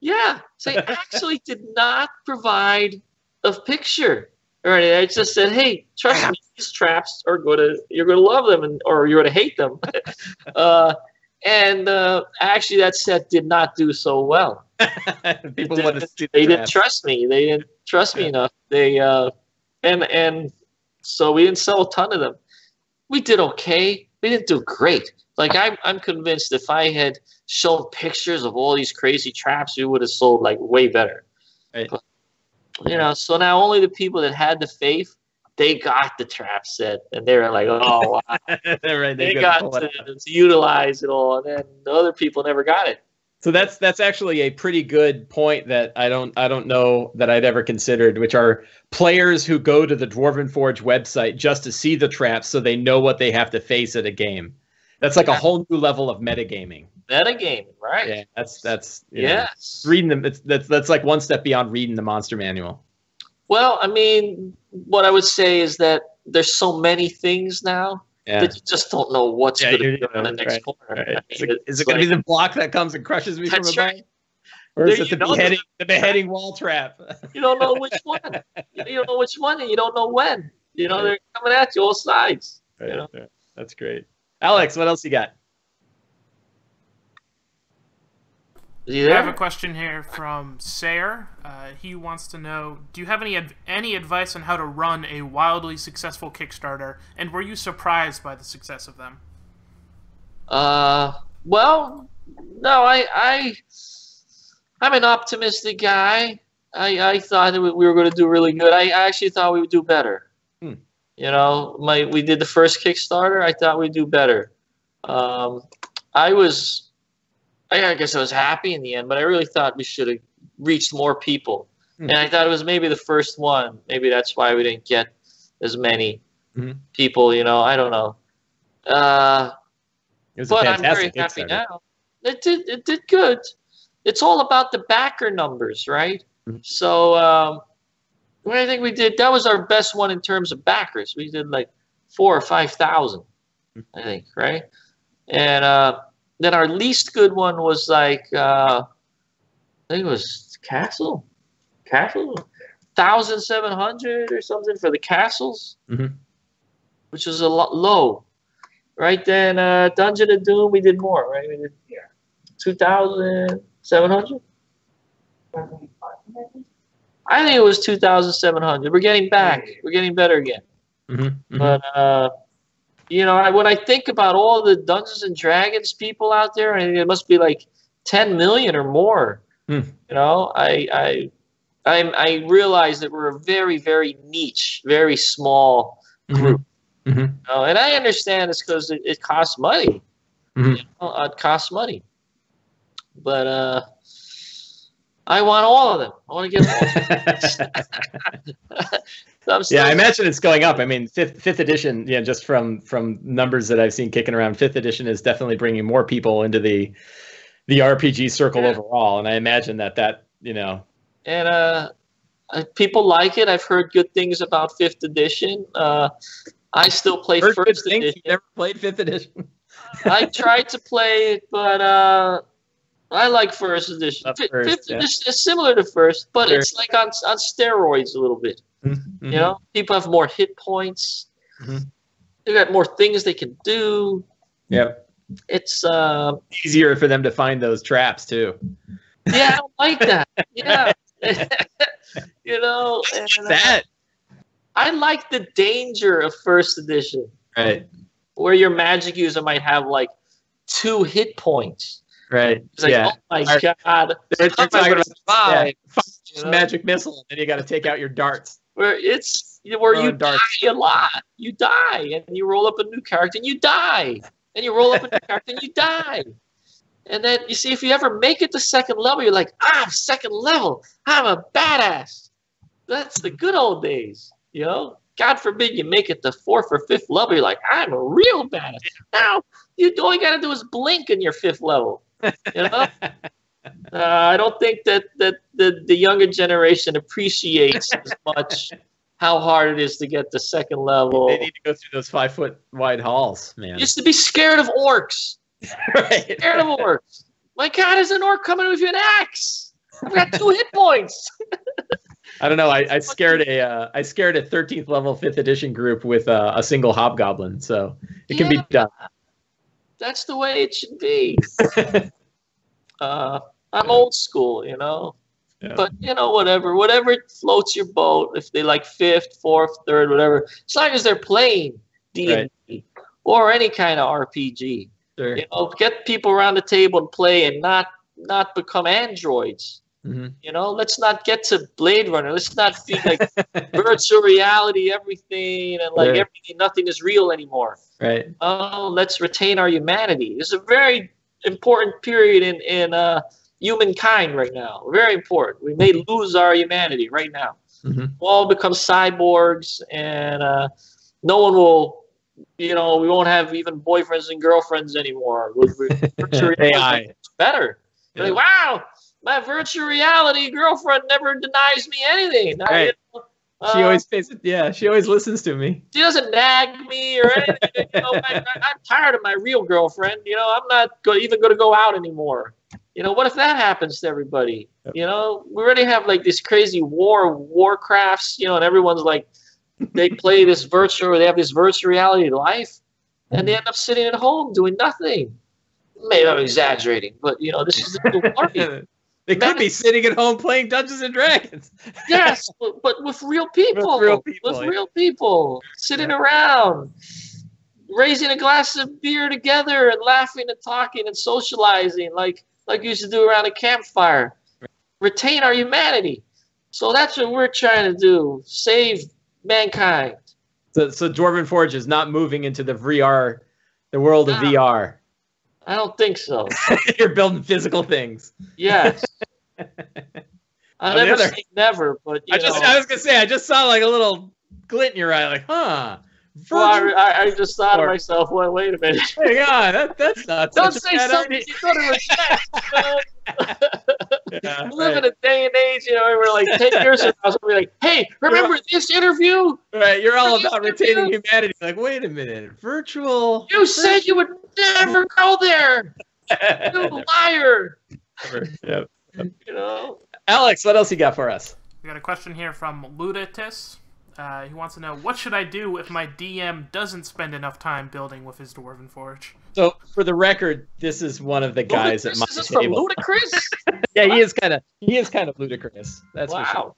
Yeah. So I actually did not provide a picture. Or anything. I just said, hey, trust me, these traps are going to, you're going to love them and, or you're going to hate them. uh, and uh, actually, that set did not do so well. People They want to didn't- see the they didn't trust me. They didn't trust me enough. They uh, and and so we didn't sell a ton of them. We did okay. We didn't do great. Like I'm I'm convinced if I had shown pictures of all these crazy traps, we would have sold like way better. Right. But, you know, so now only the people that had the faith, they got the trap set, and they were like, oh wow, right, they got to, to utilize it all, and then the other people never got it. So that's that's actually a pretty good point that I don't I don't know that I'd ever considered, which are players who go to the Dwarven Forge website just to see the traps so they know what they have to face at a game. That's like a whole new level of metagaming. Metagaming, right? Yeah, that's that's Yes. reading them. It's, that's that's like one step beyond reading the monster manual. Well, I mean, what I would say is that there's so many things now Yeah. that you just don't know what's Yeah, going to be on the next right, corner. Right. I Is mean, it, is it's it going to be the block that comes and crushes me from above? right. Or is There it the beheading the beheading wall trap? You don't know which one. you don't know which one, and you don't know when. You know, they're coming at you all sides. Right, You know? yeah, That's great. Alex, what else you got? Is he I have a question here from Sayer. Uh, he wants to know: Do you have any ad- any advice on how to run a wildly successful Kickstarter, and were you surprised by the success of them? Uh, well, no, I, I, I'm an optimistic guy. I, I thought that we we were going to do really good. I, I actually thought we would do better. Hmm. You know, my we did the first Kickstarter. I thought we'd do better. Um, I was, I, guess I was happy in the end, but I really thought we should have reached more people. Hmm. And I thought it was maybe the first one. Maybe that's why we didn't get as many Mhm. people. You know, I don't know. Uh, It was a but I'm very happy now. It did it did good. It's all about the backer numbers, right? Mhm. So um, what I think we did that was our best one in terms of backers. We did like four or five thousand, Mhm. I think, right? And uh, then our least good one was like uh, I think it was Castle, Castle, thousand seven hundred or something for the castles, Mhm. which was a lot low. Right then, uh, Dungeon of Doom, we did more, right? We did Yeah. two thousand seven hundred. I think it was two thousand seven hundred. We're getting back. We're getting better again. Mhm, mhm. But uh, you know, I, when I think about all the Dungeons and Dragons people out there, I think it must be like ten million or more. Hmm. You know, I I I I realize that we're a very very niche, very small group. Mhm. You know? And I understand it's because it, it costs money. Mhm. You know, it costs money. But uh, I want all of them. I want to get all. Of them. I'm yeah, I imagine it's going up. I mean, fifth fifth edition, yeah, just from from numbers that I've seen kicking around, fifth edition is definitely bringing more people into the the RPG circle Yeah. overall, and I imagine that that you know, and uh, people like it. I've heard good things about fifth edition. Uh, I still play first first edition. you've never played fifth edition. I tried to play it, but uh, I like first edition. Love first, fifth yeah. edition is similar to first, but Sure. it's like on on steroids a little bit. Mhm. You know, people have more hit points. Mhm. They got more things they can do. Yep. It's uh, Easier for them to find those traps too. yeah, I don't like that. Yeah, you know, and, uh, That I like the danger of first edition, right, where your magic user might have like two hit points. Right, It's like, yeah. oh my Are- god, They're, they're talking about survive? yeah, You know? magic missile, and then you got to take out your darts. Where it's where you Throwing darts. die a lot. You die, and you roll up a new character, and you die, and you roll up a new character, and you die. And then you see if you ever make it to second level, you're like, ah, I'm second level. I'm a badass. That's the good old days, you know. God forbid you make it to fourth or fifth level. You're like, I'm a real badass. Now you all you gotta do is blink in your fifth level. You know. Uh, I don't think that, that the, the younger generation appreciates as much how hard it is to get to second level. They need to go through those five foot wide halls, man. Used to be scared of orcs. right. Scared of orcs. My God, is an orc coming with you an axe? I've got two hit points. I don't know. I, I scared a uh, I scared a 13th level fifth edition group with uh, a single hobgoblin, so it can be done. That's the way it should be. Uh, I'm old school, you know. Yeah. But you know, whatever, whatever floats your boat. If they like fifth, fourth, third, whatever, as long as they're playing D and D or any kind of RPG, Sure. you know, get people around the table and play, and not not become androids. Mhm. You know, let's not get to Blade Runner. Let's not be like virtual reality, everything, and like everything, nothing is real anymore. right. Oh, let's retain our humanity. It's a very important period in in uh, humankind right now. Very important. We may lose our humanity right now. Mhm. We'll all become cyborgs, and uh, no one will. You know, we won't have even boyfriends and girlfriends anymore. With with virtual reality, it's better. You're like, wow, my virtual reality girlfriend never denies me anything. I- Right. know, She uh, always pays. Yeah, she always listens to me. she doesn't nag me or anything. You know, I, I'm tired of my real girlfriend. You know, I'm not go, even going to go out anymore. You know, what if that happens to everybody? Yep. You know, we already have like this crazy war warcrafts. You know, and everyone's like, they play this virtual, they have this virtual reality life, and they end up sitting at home doing nothing. Maybe I'm exaggerating, but you know, this is the worry. they could be sitting at home playing Dungeons and Dragons. yes, but, but with real people. With real people, With yeah. real people. Sitting Yeah. around, raising a glass of beer together and laughing and talking and socializing like like we used to do around a campfire. Retain our humanity. So that's what we're trying to do. Save mankind. So, so Dwarven Forge is not moving into the VR, the world of No. VR. I don't think so. You're building physical things. Yes. I never other- say never, but you I just, know, I was gonna say, I just saw like a little glint in your eye, like, huh? well, I, I, just thought to myself, well, wait a minute. Hang on, that, that's not Don't say something idea. you're going to regret. Yeah, We live right. in a day and age, you know, where we're like 10 years from now, we're like, hey, remember this interview? Right, you're all Please about do. retaining humanity. Like, wait a minute, virtual. You said you would never go there. You liar. Yep. You know? Alex, what else you got for us? We got a question here from Ludatis. Uh, he wants to know what should I do if my DM doesn't spend enough time building with his Dwarven Forge? So, for the record, this is one of the guys at Ludacris? my Is this from table. Ludacris? Yeah, he is kind of he is kind of ludicrous. That's for sure. wow.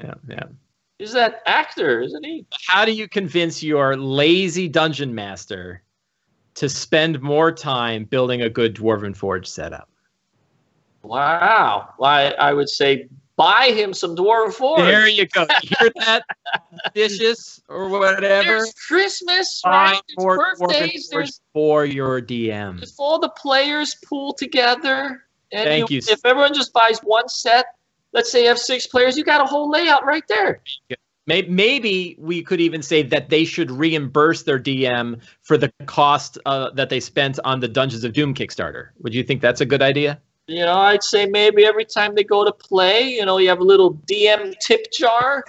Yeah, yeah. He's that actor, isn't he? How do you convince your lazy dungeon master to spend more time building a good dwarven forge setup? Wow. Why I would say buy him some Dwarven Forge. There you go. You hear that? Dishes or whatever. There's Christmas, Buy right? There's more birthdays. There's for your DM. if all the players pool together and Thank you. if everyone just buys one set, let's say you have six players, you got a whole layout right there. May- Maybe we could even say that they should reimburse their DM for the cost uh, that they spent on the Dungeons of Doom Kickstarter. Would you think that's a good idea? You know, I'd say maybe every time they go to play, you know, you have a little DM tip jar,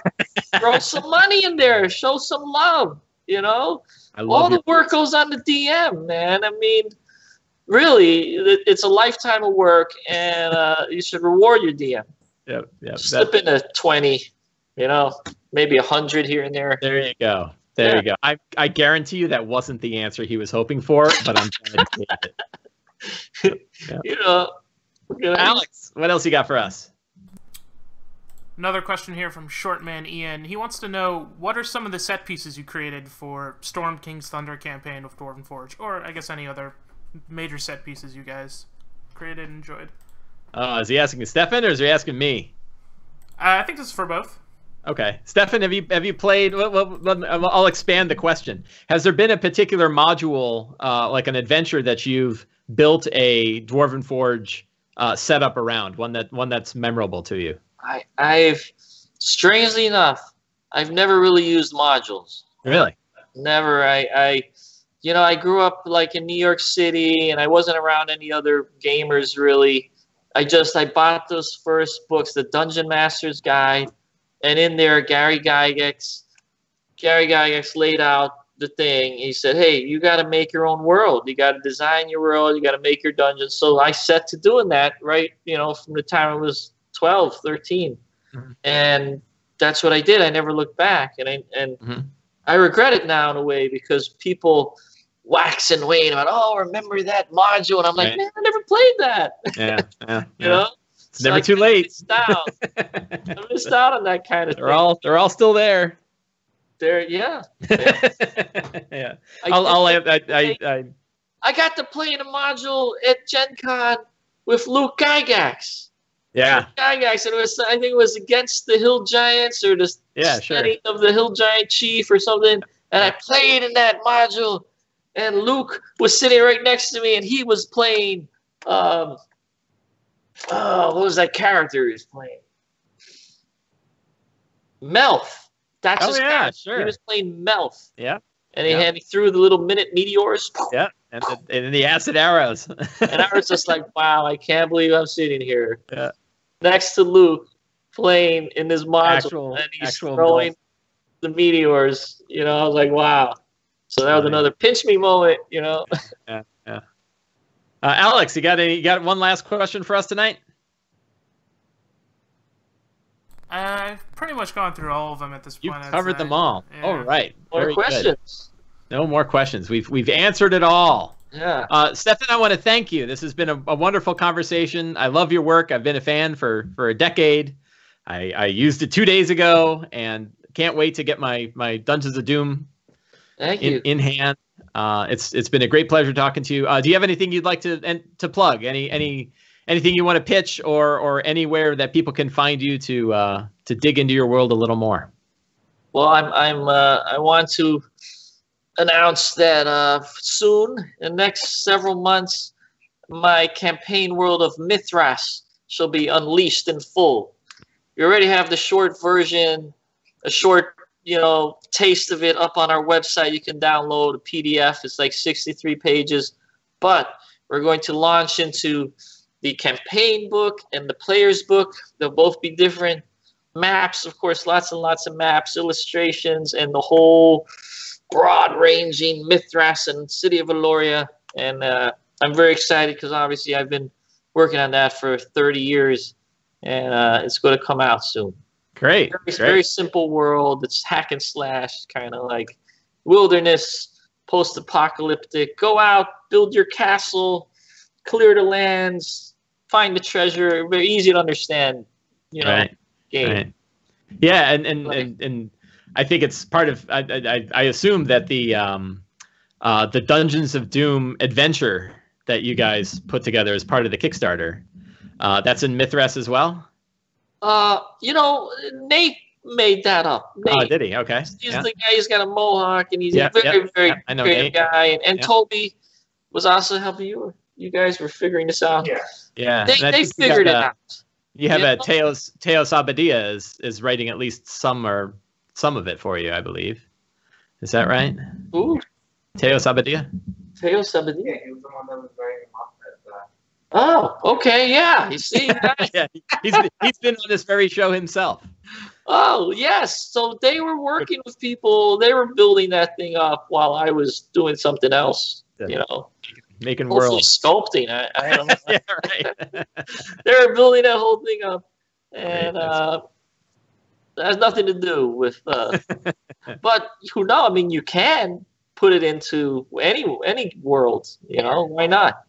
throw some money in there, show some love. You know, I all the work goes on the DM, man. I mean, really, it's a lifetime of work, and uh, you should reward your DM. Yeah, yeah. Slip in a twenty, you know, maybe a hundred here and there. there you go. There Yeah. you go. I, I guarantee you that wasn't the answer he was hoping for, but I'm glad he gave it. Know, you know, Alex, what else you got for us? Another question here from Shortman Ian. He wants to know what are some of the set pieces you created for Storm King's Thunder campaign with Dwarven Forge, or I guess any other major set pieces you guys created and enjoyed. Oh, is he asking Stefan or is he asking me? Uh, I think this is for both. Okay, Stefan, have you have you played? Well, well, well, I'll expand the question. Has there been a particular module, uh, like an adventure, that you've built a Dwarven Forge uh, setup around? One that one that's memorable to you? I, I've strangely enough, I've never really used modules. Really? Never. I, I, you know, I grew up like in New York City, and I wasn't around any other gamers really. I just I bought those first books, the Dungeon Master's Guide, and in there Gary Gygax, Gary Gygax laid out the thing. He said, "Hey, you got to make your own world. You got to design your world. You got to make your dungeon." So I set to doing that right, you know, from the time I was 12, 13. Mhm. and that's what I did. I never looked back, and I and Mhm. I regret it now in a way because people wax and wane about, oh, remember that module, and I'm like, Right. man, I never played that. Yeah, yeah. You know, It's never I too late. Missed out. I missed out on that kind of they're thing. all they're all still there. There. Yeah, yeah. I, I'll, I'll, I, I, I, I, got to play in a module at Gen Con with Luke Gygax. yeah, Gygax, and it was I think it was against the Hill Giants or the Yeah, sure. of the Hill Giant Chief or something. And I played in that module, and Luke was sitting right next to me, and he was playing. Um, oh, what was that character he was playing? Melf. That's Oh, his yeah, character. sure. He was playing Melf, yeah, and he Yeah. had he threw the little minute meteors, yeah. And the, and the acid arrows. and I was just like, "Wow, I can't believe I'm sitting here Yeah. next to Luke playing in this module, Actual- and he's throwing the meteors." You know, I was like, "Wow." So that was another pinch me moment. You know, yeah, yeah. Uh, Alex, you got any, you got one last question for us tonight? I've pretty much gone through all of them at this You've point. I'd covered them all. Yeah. All right. more Very good. questions. No more questions. We've we've answered it all. Yeah. Uh, Stefan, I want to thank you. This has been a, a wonderful conversation. I love your work. I've been a fan for for a decade. I, I used it two days ago, and can't wait to get my my Dungeons of Doom Thank in, you. in hand. Uh, it's it's been a great pleasure talking to you. Uh, do you have anything you'd like to and to plug? Any any anything you want to pitch or or anywhere that people can find you to uh, to dig into your world a little more? Well, I'm I'm uh, I want to announce that uh, soon, in the next several months, my campaign world of Mithras shall be unleashed in full. We already have the short version, a short you know taste of it up on our website. You can download a PDF. It's like 63 pages, but we're going to launch into the campaign book and the player's book. They'll both be different maps, of course, lots and lots of maps, illustrations, and the whole broad-ranging Mithras and City of Eloria. And uh, I'm very excited because obviously I've been working on that for 30 years, and uh, it's going to come out soon. Great. Very, great. very simple world. It's hack and slash, kind of like wilderness, post-apocalyptic. Go out, build your castle, clear the lands, find the treasure. Very easy to understand. You know, Right. game. Right. Yeah, and and, Like- and and I think it's part of. I I, I assume that the um, uh, the Dungeons of Doom adventure that you guys put together as part of the Kickstarter, uh, that's in Mithras as well. Uh, you know, Nate made that up. Nate, Oh, did he? Okay. he's Yeah. the guy. He's got a mohawk, and he's Yeah, a very, yeah, very yeah, I know creative Nate. guy. And, and. Toby was also helping you. You guys were figuring this out. Yeah. Yeah. They, they think you got, figured it uh, out. You have Yeah. a Teos Teos Abadia is is writing at least some or some of it for you, I believe. Is that right? Ooh, Teos Abadia. Teo Sabadia. Yeah, he was the one that was writing him up at uh, Oh, okay, yeah. You see, guys? yeah, he's he's been on this very show himself. oh, yes. So they were working with people. They were building that thing up while I was doing something else. You know, Making hopefully worlds. sculpting. I, I don't know. yeah, right. they were building that whole thing up, and uh, that has nothing to do with. Uh, but who know? I mean, you can put it into any any world. You know, why not?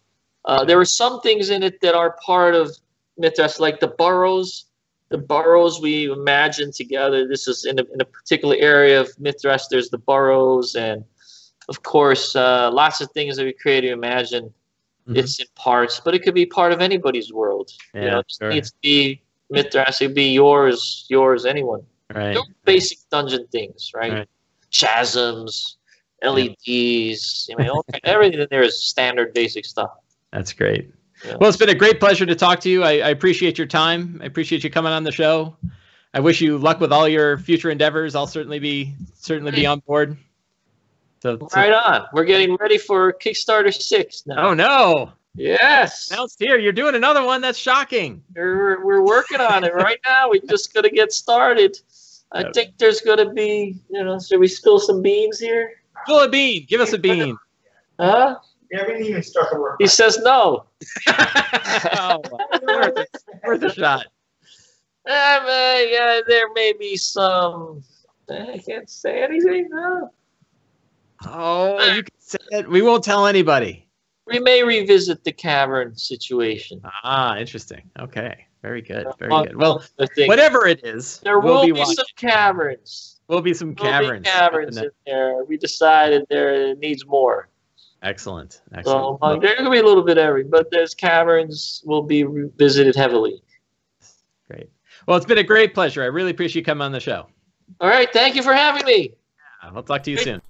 Uh, there are some things in it that are part of Mithras, like the burrows. The burrows we imagine together. This is in a, in a particular area of Mithras. There's the burrows, and of course, uh, lots of things that we create to imagine Mhm. it's in parts, but it could be part of anybody's world. you Yeah, know, it sure. needs to be Mithras, it could be yours, yours, anyone. right. Basic dungeon things, right? Right. Chasms, LEDs, I mean, all, everything in there is standard basic stuff. That's great. Yeah. Well, it's been a great pleasure to talk to you. I, I appreciate your time. I appreciate you coming on the show. I wish you luck with all your future endeavors. I'll certainly be certainly be on board. So, so- Right on. We're getting ready for Kickstarter 6 now. oh no, Yes. announced here. You're doing another one. That's shocking. We're, we're working on it right now. We just got to get started. I Yep. think there's going to be, you know, should we spill some beans here? Spill a bean. Give us a bean. Huh? Yeah, We haven't even started work. He says no. oh, worth, it. worth a shot. Uh, yeah, there may be some. I can't say anything. No. Oh, you can say it. We won't tell anybody. We may revisit the cavern situation. Ah, interesting. Okay, very good. Very good. Well, whatever it is, there we'll be be, some caverns. Will be some There will caverns. be caverns in there. We decided there needs more. Excellent. So Excellent. among, there could be a little bit every, but there's caverns will be revisited heavily. Great. Well, it's been a great pleasure. I really appreciate you coming on the show. All right, thank you for having me. I'll talk to you Great. soon.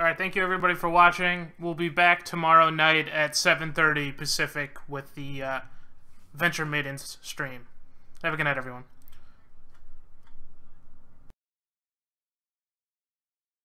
All right, thank you everybody for watching. We'll be back tomorrow night at 7:30 Pacific with the uh, Venture Maidens stream. Have a good night, everyone.